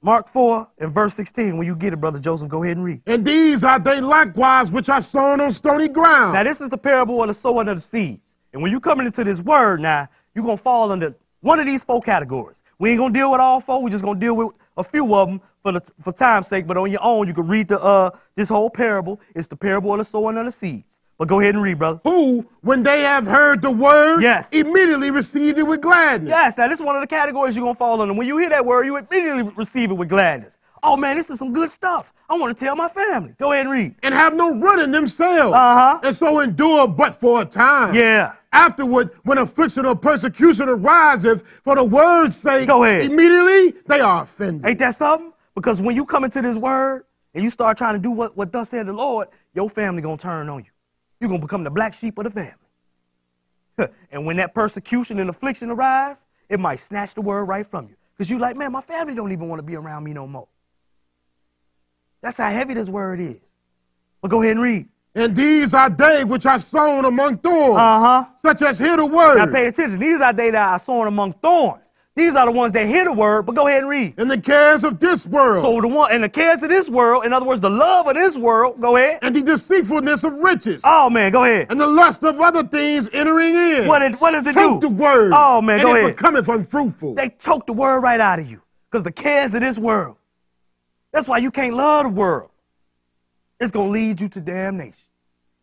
Mark 4 and verse 16. When you get it, Brother Joseph, go ahead and read. And these are they likewise which are sown on stony ground. Now, this is the parable of the sowing of the seeds. And when you're coming into this word now, you're going to fall under one of these four categories. We ain't going to deal with all four. We're just going to deal with a few of them for, the, for time's sake. But on your own, you can read the, uh, this whole parable. It's the parable of the sowing of the seeds. But go ahead and read, brother. who, when they have heard the word, Yes. immediately received it with gladness. Yes, now this is one of the categories you're going to fall under. When you hear that word, you immediately receive it with gladness. Oh, man, this is some good stuff. I want to tell my family. Go ahead and read. And have no run in themselves. Uh-huh. And so endure but for a time. Yeah. Afterward, when affliction or persecution ariseth for the word's sake, Go ahead. immediately they are offended. Ain't that something? Because when you come into this word and you start trying to do what, what thus said the Lord, your family going to turn on you. You're going to become the black sheep of the family. and when that persecution and affliction arise, it might snatch the word right from you. Because you're like, man, my family don't even want to be around me no more. That's how heavy this word is. But go ahead and read. And these are they which are sown among thorns, Uh-huh. such as hear the word. Now pay attention. These are they that are sown among thorns. These are the ones that hear the word, but go ahead and read. and the cares of this world, So the one and the cares of this world, in other words, the love of this world, go ahead. and the deceitfulness of riches, Oh man, go ahead. and the lust of other things entering in. What, it, what does it Choke do? the word. Oh man, and go it ahead. becometh unfruitful. They choke the word right out of you because the cares of this world. That's why you can't love the world. It's going to lead you to damnation.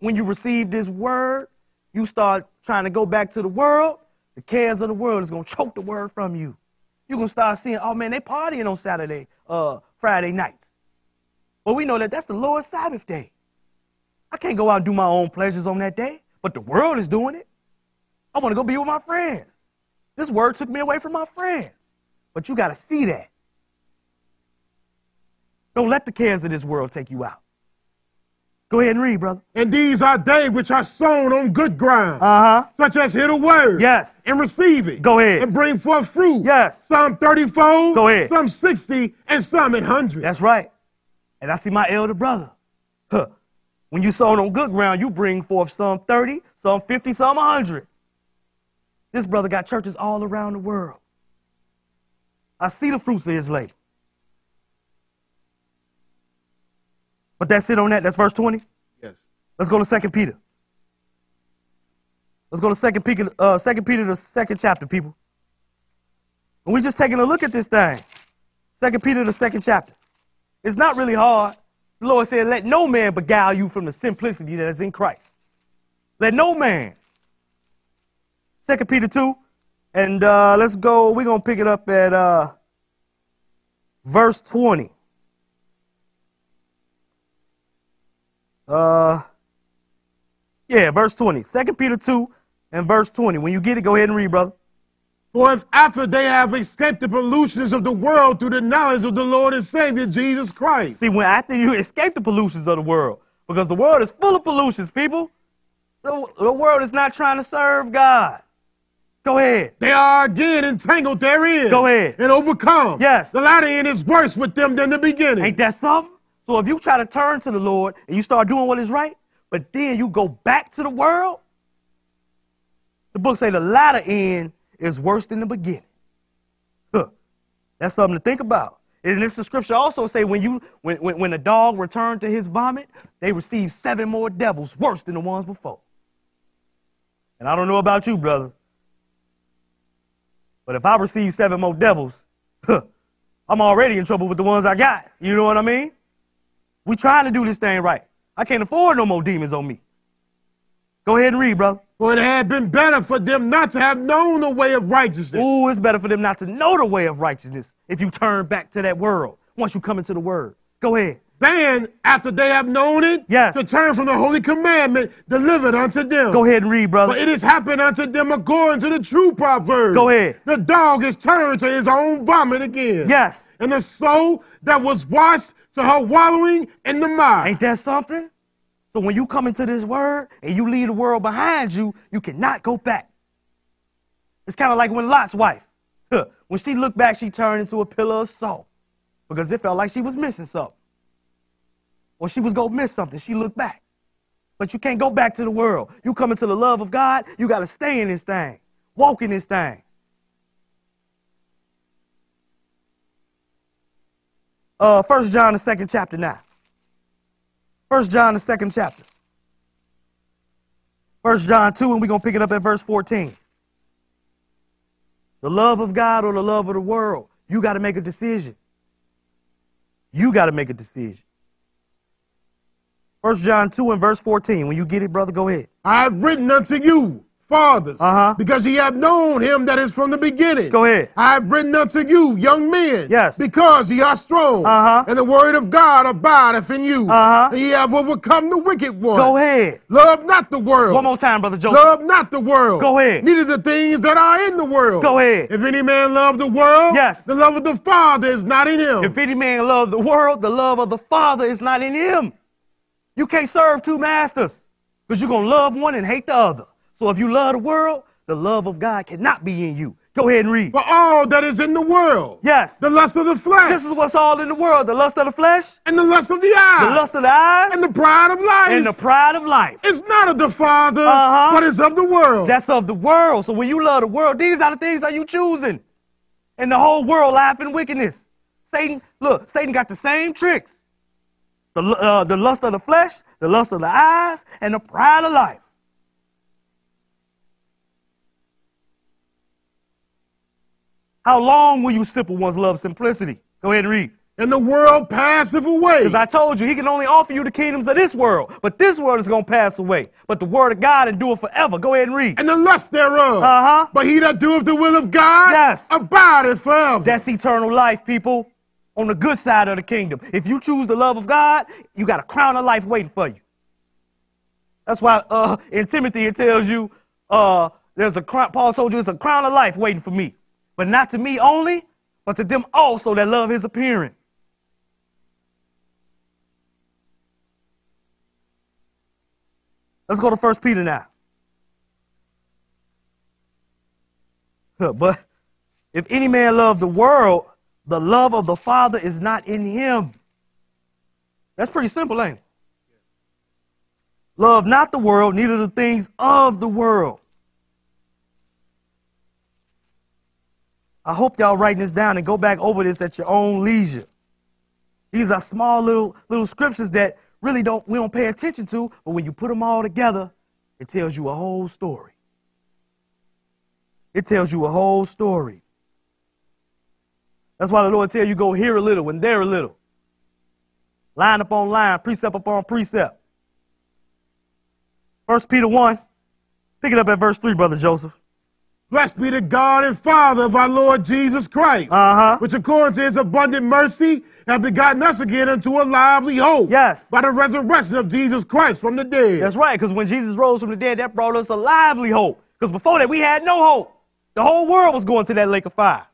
When you receive this word, you start trying to go back to the world. The cares of the world is going to choke the word from you. You're going to start seeing, oh man, they partying on Saturday, uh, Friday nights. But we know that that's the Lord's Sabbath day. I can't go out and do my own pleasures on that day, but the world is doing it. I want to go be with my friends. This word took me away from my friends. But you got to see that. Don't let the cares of this world take you out. Go ahead and read, brother. And these are they which are sown on good ground, Uh huh. such as hear the word, Yes. and receive it. Go ahead. And bring forth fruit. Yes. Some 30 fold, Go ahead. some 60, and some 100. That's right. And I see my elder brother. Huh. When you sown on good ground, you bring forth some 30, some 50, some 100. This brother got churches all around the world. I see the fruits of his labor. But that's it on that. That's verse 20. Yes. Let's go to Second Peter. Let's go to Second Peter, uh, Second Peter, the second chapter, people. And we're just taking a look at this thing. Second Peter, the second chapter. It's not really hard. The Lord said, "Let no man beguile you from the simplicity that is in Christ." Let no man. Second Peter two, and uh, let's go. We're gonna pick it up at uh, verse twenty. Uh, yeah, verse 20. 2 Peter 2 and verse 20. When you get it, go ahead and read, brother. For if after they have escaped the pollutions of the world through the knowledge of the Lord and Savior Jesus Christ, See, when after you escape the pollutions of the world, because the world is full of pollutions, people. The, the world is not trying to serve God. Go ahead. They are again entangled therein. Go ahead. And overcome. Yes. The latter end is worse with them than the beginning. Ain't that something? So if you try to turn to the Lord and you start doing what is right, but then you go back to the world, the book say the latter end is worse than the beginning. Huh. That's something to think about. And this the scripture also say when you when, when, when a dog returned to his vomit, they received seven more devils worse than the ones before. And I don't know about you, brother. But if I receive seven more devils, huh, I'm already in trouble with the ones I got. You know what I mean? We trying to do this thing right. I can't afford no more demons on me. Go ahead and read, brother. For it had been better for them not to have known the way of righteousness. Ooh, it's better for them not to know the way of righteousness if you turn back to that world once you come into the word. Go ahead. Then, after they have known it, Yes. to turn from the holy commandment delivered unto them. Go ahead and read, brother. For it has happened unto them according to the true proverb. Go ahead. The dog is turned to his own vomit again. Yes. And the soul that was washed to her wallowing in the mire. Ain't that something? So when you come into this word and you leave the world behind you, you cannot go back. It's kind of like when Lot's wife, huh, when she looked back, she turned into a pillar of salt because it felt like she was missing something. Or she was going to miss something. She looked back. But you can't go back to the world. You come into the love of God, you got to stay in this thing, walk in this thing. Uh, First John, the second chapter now. First John, the second chapter. First John 2, and we're going to pick it up at verse 14. The love of God or the love of the world, you got to make a decision. You got to make a decision. First John 2 and verse 14. When you get it, brother, go ahead. I have written unto you, fathers, Uh-huh. because ye have known him that is from the beginning. Go ahead. I have written unto you, young men, Yes. because ye are strong, Uh-huh. and the word of God abideth in you, Uh-huh. and ye have overcome the wicked one. Go ahead. Love not the world. One more time, brother Joseph. Love not the world. Go ahead. Neither the things that are in the world. Go ahead. If any man love the world, Yes. the love of the Father is not in him. If any man love the world, the love of the Father is not in him. You can't serve two masters because you're going to love one and hate the other. So if you love the world, the love of God cannot be in you. Go ahead and read. For all that is in the world, Yes. the lust of the flesh, This is what's all in the world the lust of the flesh, and the lust of the eyes, the lust of the eyes, and the pride of life. and the pride of life. It's not of the Father, Uh-huh. but it's of the world. That's of the world. So when you love the world, these are the things that you choosing. And the whole world laughing wickedness. Satan, look, Satan got the same tricks. The, uh, the lust of the flesh, the lust of the eyes, and the pride of life. How long will you simple ones love simplicity? Go ahead and read. and the world passeth away. Because I told you, he can only offer you the kingdoms of this world. But this world is going to pass away. But the word of God endure forever. Go ahead and read. and the lust thereof. Uh-huh. But he that doeth the will of God Yes. abideth forever. That's eternal life, people. On the good side of the kingdom. If you choose the love of God, you got a crown of life waiting for you. That's why uh, in Timothy it tells you uh, there's a crown, Paul told you it's a crown of life waiting for me. But not to me only, but to them also that love his appearing. Let's go to 1 Peter now. But if any man love the world, the love of the Father is not in him. That's pretty simple, ain't it? Love not the world, neither the things of the world. I hope y'all writing this down and go back over this at your own leisure. These are small little little scriptures that really don't we don't pay attention to, but when you put them all together, it tells you a whole story. It tells you a whole story. That's why the Lord tell you go here a little and there a little. Line upon line, precept upon precept. First Peter 1. Pick it up at verse 3, Brother Joseph. Blessed be the God and Father of our Lord Jesus Christ, Uh-huh. which according to his abundant mercy hath begotten us again unto a lively hope. Yes. By the resurrection of Jesus Christ from the dead. That's right, because when Jesus rose from the dead, that brought us a lively hope. Because before that, we had no hope. The whole world was going to that lake of fire.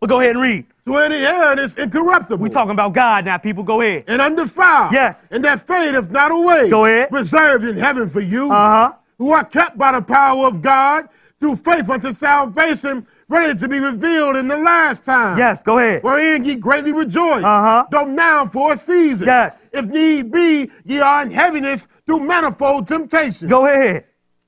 But go ahead and read. to an inheritance incorruptible. We're talking about God now, people. Go ahead. and undefiled. Yes. And that fadeth not away. Go ahead. Reserved in heaven for you. Uh-huh. Who are kept by the power of God through faith unto salvation, ready to be revealed in the last time. Yes, go ahead. Wherein ye greatly rejoice, Uh-huh. though now for a season. Yes. If need be, ye are in heaviness through manifold temptation. Go ahead.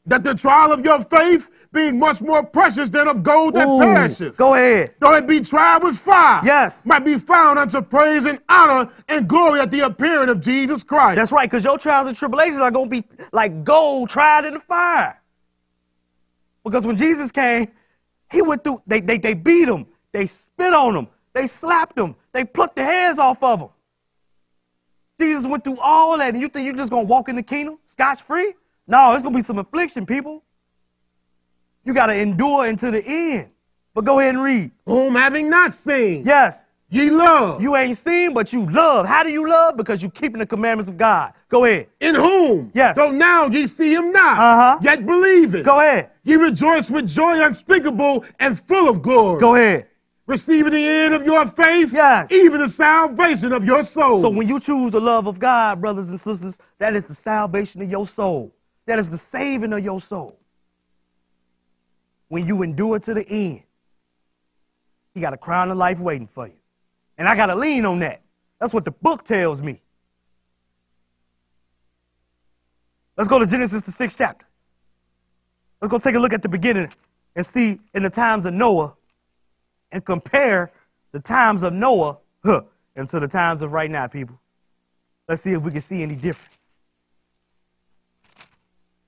That the trial of your faith, being much more precious than of gold that Ooh, perisheth, Go ahead. though it be tried with fire, Yes. might be found unto praise and honor and glory at the appearing of Jesus Christ. That's right, because your trials and tribulations are going to be like gold tried in the fire. Because when Jesus came, he went through, they, they, they beat him, they spit on him, they slapped him, they plucked the hairs off of him. Jesus went through all that, and you think you're just going to walk in the kingdom scotch free? No, it's going to be some affliction, people. You got to endure until the end. But go ahead and read. Whom having not seen, Yes, ye love. you ain't seen, but you love. How do you love? Because you keeping the commandments of God. Go ahead. in whom, Yes. So now ye see him not, Uh-huh. yet believe it. Go ahead. Ye rejoice with joy unspeakable and full of glory. Go ahead. Receiving the end of your faith, Yes. even the salvation of your soul. So when you choose the love of God, brothers and sisters, that is the salvation of your soul. That is the saving of your soul. When you endure to the end, you got a crown of life waiting for you. And I got to lean on that. That's what the book tells me. Let's go to Genesis, the sixth chapter. Let's go take a look at the beginning and see in the times of Noah and compare the times of Noah huh, into the times of right now, people. Let's see if we can see any difference.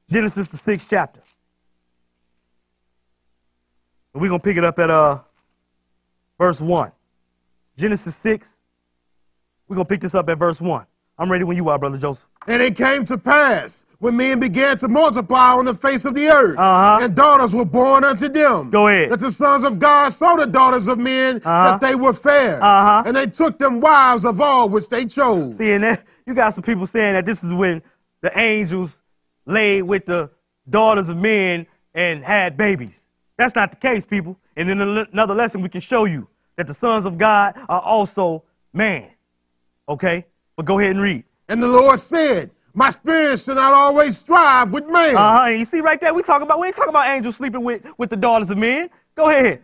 Genesis, the sixth chapter. And we're going to pick it up at uh, verse 1. Genesis 6. We're going to pick this up at verse 1. I'm ready when you are, Brother Joseph. And it came to pass when men began to multiply on the face of the earth, Uh-huh. and daughters were born unto them. Go ahead. That the sons of God saw the daughters of men Uh-huh. that they were fair, Uh-huh. and they took them wives of all which they chose. See, and that, you got some people saying that this is when the angels laid with the daughters of men and had babies. That's not the case, people. And in another lesson, we can show you that the sons of God are also man. Okay? But go ahead and read. And the Lord said, My spirit shall not always strive with man. Uh huh. You see right there, we talk about we ain't talking about angels sleeping with, with the daughters of men. Go ahead.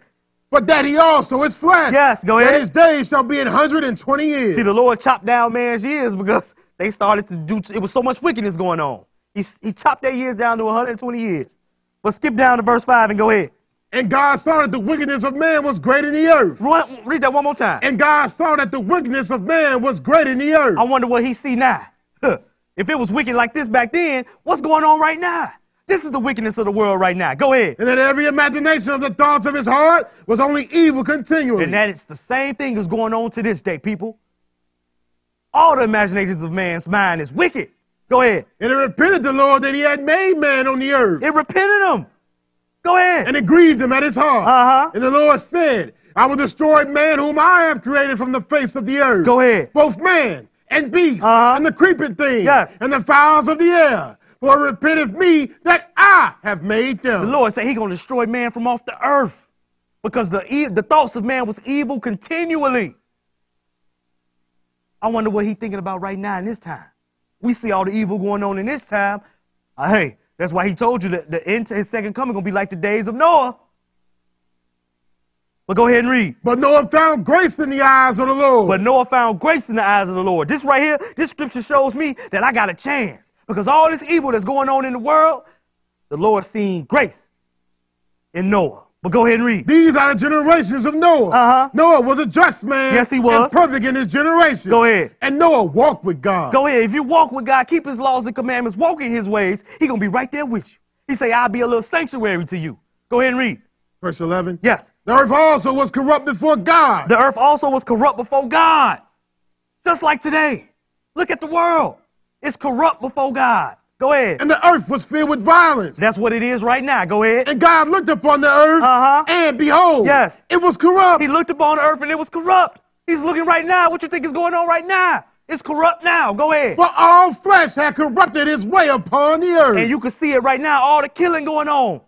But that he also is flesh. Yes, go That ahead. his days shall be an hundred and twenty years. See, the Lord chopped down man's years because they started to do. It was so much wickedness going on. He he chopped their years down to 120 years. But skip down to verse five and go ahead. And God saw that the wickedness of man was great in the earth. Read that one more time. And God saw that the wickedness of man was great in the earth. I wonder what he see now. Huh. If it was wicked like this back then, what's going on right now? This is the wickedness of the world right now. Go ahead. and that every imagination of the thoughts of his heart was only evil continually. And that it's the same thing that's going on to this day, people. All the imaginations of man's mind is wicked. Go ahead. And it repented the Lord that he had made man on the earth. It repented him. Go ahead. and it grieved him at his heart. Uh-huh. And the Lord said, I will destroy man whom I have created from the face of the earth. Go ahead. Both man and beast Uh-huh. and the creeping thing Yes. and the fowls of the air. For it repenteth me that I have made them. The Lord said He's gonna destroy man from off the earth because the e- the thoughts of man was evil continually. I wonder what He's thinking about right now in this time. We see all the evil going on in this time. Uh, hey, that's why He told you that the end to His second coming gonna be like the days of Noah. But go ahead and read. But Noah found grace in the eyes of the Lord. But Noah found grace in the eyes of the Lord. This right here, this scripture shows me that I got a chance. Because all this evil that's going on in the world, the Lord seen grace in Noah. But go ahead and read. These are the generations of Noah. Uh-huh. Noah was a just man. Yes, he was. And perfect in his generation. Go ahead. And Noah walked with God. Go ahead. If you walk with God, keep his laws and commandments, walk in his ways, he gonna be right there with you. He say, I'll be a little sanctuary to you. Go ahead and read. Verse 11. Yes. The earth also was corrupt before God. The earth also was corrupt before God. Just like today. Look at the world. It's corrupt before God. Go ahead. and the earth was filled with violence. That's what it is right now. Go ahead. And God looked upon the earth, Uh-huh. and behold, Yes. it was corrupt. He looked upon the earth and it was corrupt. He's looking right now. What you think is going on right now? It's corrupt now. Go ahead. For all flesh had corrupted his way upon the earth. And you can see it right now. All the killing going on.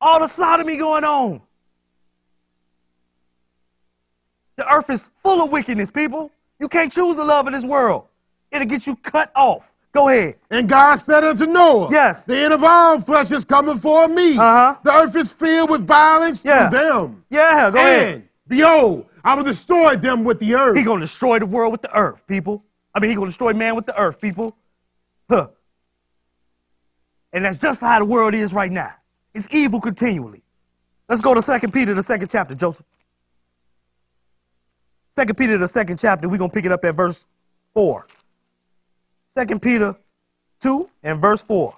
All the sodomy going on. The earth is full of wickedness, people. You can't choose the love of this world. It'll get you cut off. Go ahead. And God said unto Noah, Yes. The end of all flesh is coming for me. Uh-huh. The earth is filled with violence Yeah. through them. Yeah, go ahead. And behold, I will destroy them with the earth. He gonna destroy the world with the earth, people. I mean, he gonna destroy man with the earth, people. Huh. And that's just how the world is right now. It's evil continually. Let's go to Second Peter, the second chapter, Joseph. Second Peter, the second chapter. We're gonna pick it up at verse four. Second Peter 2 and verse 4.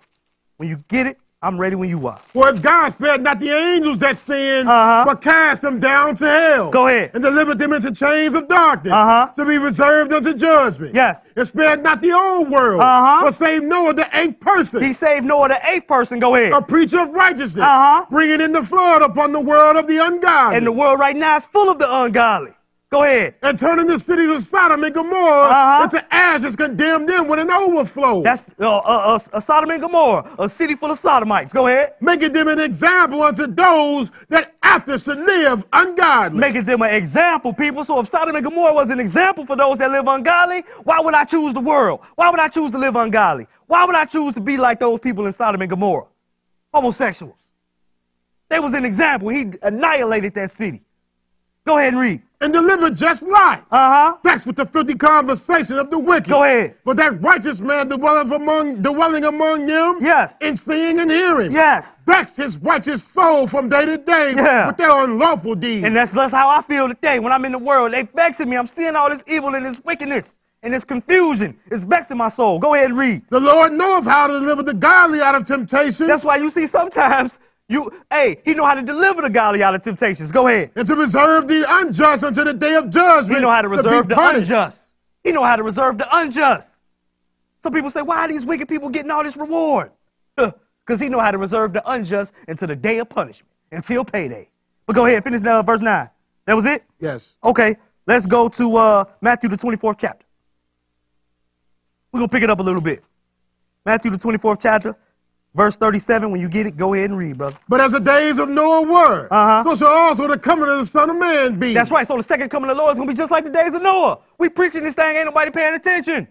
When you get it, I'm ready when you are. For if God spared not the angels that sinned, Uh-huh. but cast them down to hell. Go ahead. And delivered them into chains of darkness Uh-huh. to be reserved unto judgment. Yes. And spared not the old world, Uh-huh. but saved Noah, the eighth person, He saved Noah, the eighth person. Go ahead. a preacher of righteousness, Uh-huh. bringing in the flood upon the world of the ungodly. And the world right now is full of the ungodly. Go ahead. and turning the cities of Sodom and Gomorrah Uh-huh. into ashes, condemned them with an overflow. That's uh, uh, uh, a Sodom and Gomorrah, a city full of sodomites. Go ahead. making them an example unto those that after should live ungodly. Making them an example, people. So if Sodom and Gomorrah was an example for those that live ungodly, why would I choose the world? Why would I choose to live ungodly? Why would I choose to be like those people in Sodom and Gomorrah? Homosexuals. They was an example. He annihilated that city. Go ahead and read. And delivered just life. Uh-huh. Vexed with the filthy conversation of the wicked. Go ahead. For that righteous man dwelleth among, dwelling among them. Yes. In seeing and hearing. Yes. Vexed his righteous soul from day to day Yeah. with their unlawful deeds. And that's, that's how I feel today when I'm in the world. They vexing me. I'm seeing all this evil and this wickedness and this confusion. It's vexing my soul. Go ahead and read. the Lord knoweth how to deliver the godly out of temptation. That's why you see sometimes you, hey, he know how to deliver the godly out of temptations. Go ahead. and to reserve the unjust until the day of judgment. He know how to reserve the punished. unjust. He know how to reserve the unjust. Some people say, why are these wicked people getting all this reward? Because he know how to reserve the unjust until the day of punishment, until payday. But go ahead, finish now, verse 9. That was it? Yes. Okay, let's go to uh, Matthew, the 24th chapter. We're going to pick it up a little bit. Matthew, the 24th chapter, verse 37. When you get it, go ahead and read, brother. But as the days of Noah were, Uh-huh. so shall also the coming of the Son of Man be. That's right. So the second coming of the Lord is going to be just like the days of Noah. We preaching this thing, ain't nobody paying attention.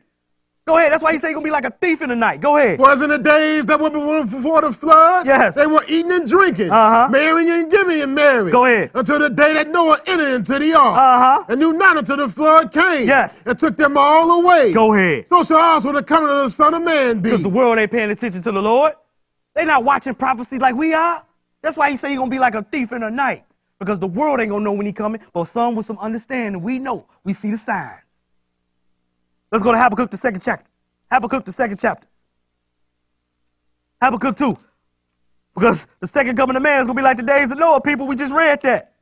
Go ahead. That's why he say he's going to be like a thief in the night. Go ahead. For as in the days that were before the flood, Yes. they were eating and drinking, Uh-huh. marrying and giving in marriage. Go ahead. Until the day that Noah entered into the ark, Uh-huh. and knew not until the flood came, Yes. and took them all away. Go ahead. So shall also the coming of the Son of Man be. Because the world ain't paying attention to the Lord. They not watching prophecy like we are. That's why he say he's going to be like a thief in the night. Because the world ain't going to know when he coming. But some with some understanding, we know. We see the signs. Let's go to Habakkuk, the second chapter. Habakkuk, the second chapter. Habakkuk 2. Because the second coming of man is going to be like the days of Noah, people. We just read that.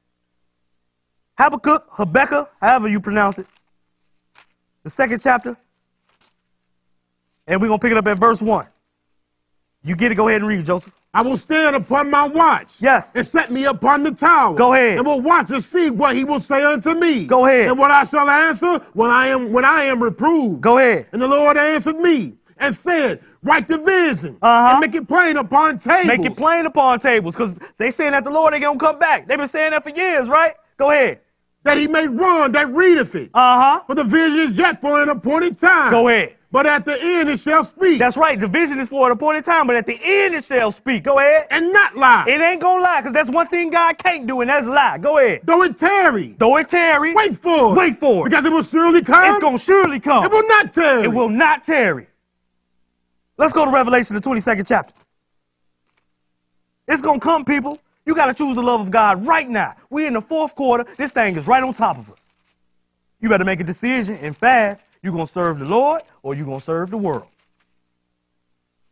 Habakkuk, Habakkuk, however you pronounce it. The second chapter. And we're going to pick it up at verse 1. You get it, go ahead and read, Joseph. I will stand upon my watch. Yes. And set me upon the tower. Go ahead. And will watch and see what he will say unto me. Go ahead. And what I shall answer when I am when I am reproved. Go ahead. And the Lord answered me and said, Write the vision Uh-huh. and make it plain upon tables. Make it plain upon tables, because they saying that the Lord ain't gonna come back. They've been saying that for years, right? Go ahead. That he may run that readeth it. Uh-huh. For the vision is yet for an appointed time. Go ahead. But at the end it shall speak. That's right. The vision is for an appointed time, but at the end it shall speak. Go ahead. and not lie. It ain't gonna lie, because that's one thing God can't do, and that's lie. Go ahead. Though it tarry. Though it tarry, Wait for it. Wait for it. Because it will surely come. it's gonna surely come. It will not tarry. It will not tarry. Let's go to Revelation, the 22nd chapter. It's gonna come, people. You gotta choose the love of God right now. We're in the fourth quarter. This thing is right on top of us. You better make a decision and fast. You're gonna serve the Lord or you're gonna serve the world.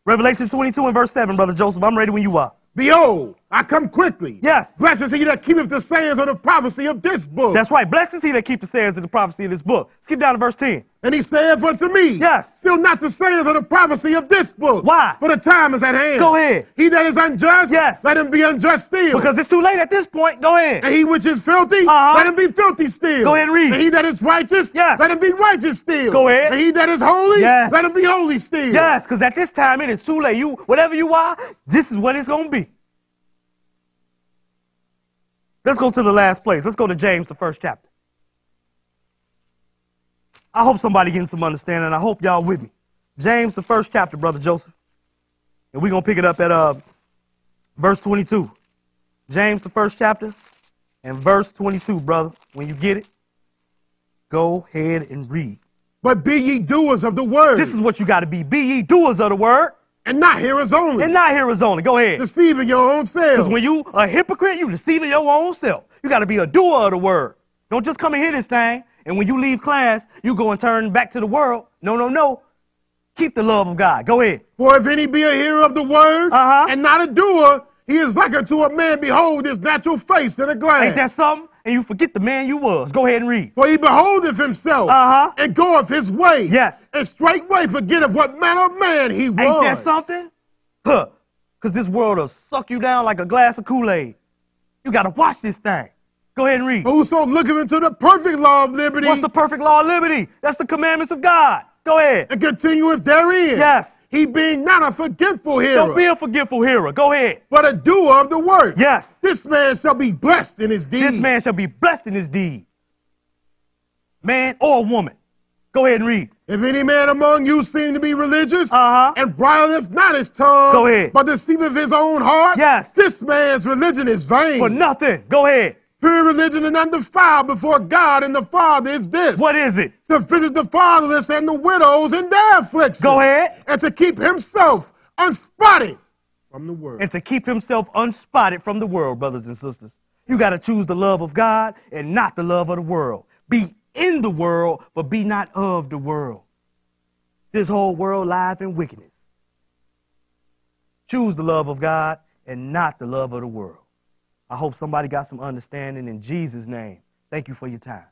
Revelation 22 and verse 7, Brother Joseph. I'm ready when you are. Behold, I come quickly. Yes. Blessed is he that keepeth the sayings of the prophecy of this book. That's right. Blessed is he that keep the sayings of the prophecy of this book. Skip down to verse 10. and he saith unto me, Yes. Still not the sayings of the prophecy of this book. Why? For the time is at hand. Go ahead. He that is unjust, Yes. let him be unjust still. Because it's too late at this point. Go ahead. and he which is filthy, Uh-huh. let him be filthy still. Go ahead and read. And he that is righteous, Yes. let him be righteous still. Go ahead. And he that is holy, Yes. let him be holy still. Yes, because at this time it is too late. You, whatever you are, this is what it's gonna be. Let's go to the last place. Let's go to James, the first chapter. I hope somebody getting some understanding. I hope y'all with me. James, the first chapter, Brother Joseph. And we're going to pick it up at uh, verse 22. James, the first chapter, and verse 22, brother. When you get it, go ahead and read. But be ye doers of the word, This is what you got to be. Be ye doers of the word and not hearers only, and not hearers only. Go ahead. deceiving your own self. Because when you a hypocrite, you deceiving your own self. You got to be a doer of the word. Don't just come and hear this thing, and when you leave class, you go and turn back to the world. No, no, no. Keep the love of God. Go ahead. For if any be a hearer of the word Uh-huh. and not a doer, he is like unto a man behold his natural face in a glass. Ain't that something? And you forget the man you was. Go ahead and read. For he beholdeth himself Uh-huh. and goeth his way. Yes. And straightway forgetteth what manner of man he was. Ain't that something? Huh. Because this world will suck you down like a glass of Kool-Aid. You got to watch this thing. Go ahead and read. Whoso looketh into the perfect law of liberty What's the perfect law of liberty? That's the commandments of God. Go ahead. and continueth therein. Yes. He being not a forgetful hearer, Don't be a forgetful hearer. Go ahead. but a doer of the work. Yes. This man shall be blessed in his deed. This man shall be blessed in his deed. Man or woman. Go ahead and read. If any man among you seem to be religious Uh-huh. and bridleth not his tongue, Go ahead. but deceiveth his own heart, Yes. this man's religion is vain. For nothing. Go ahead. Pure religion and undefiled before God and the Father is this. What is it? To visit the fatherless and the widows in their affliction. Go ahead. And to keep himself unspotted from the world. And to keep himself unspotted from the world, brothers and sisters. You got to choose the love of God and not the love of the world. Be in the world, but be not of the world. This whole world lies in wickedness. Choose the love of God and not the love of the world. I hope somebody got some understanding in Jesus' name. Thank you for your time.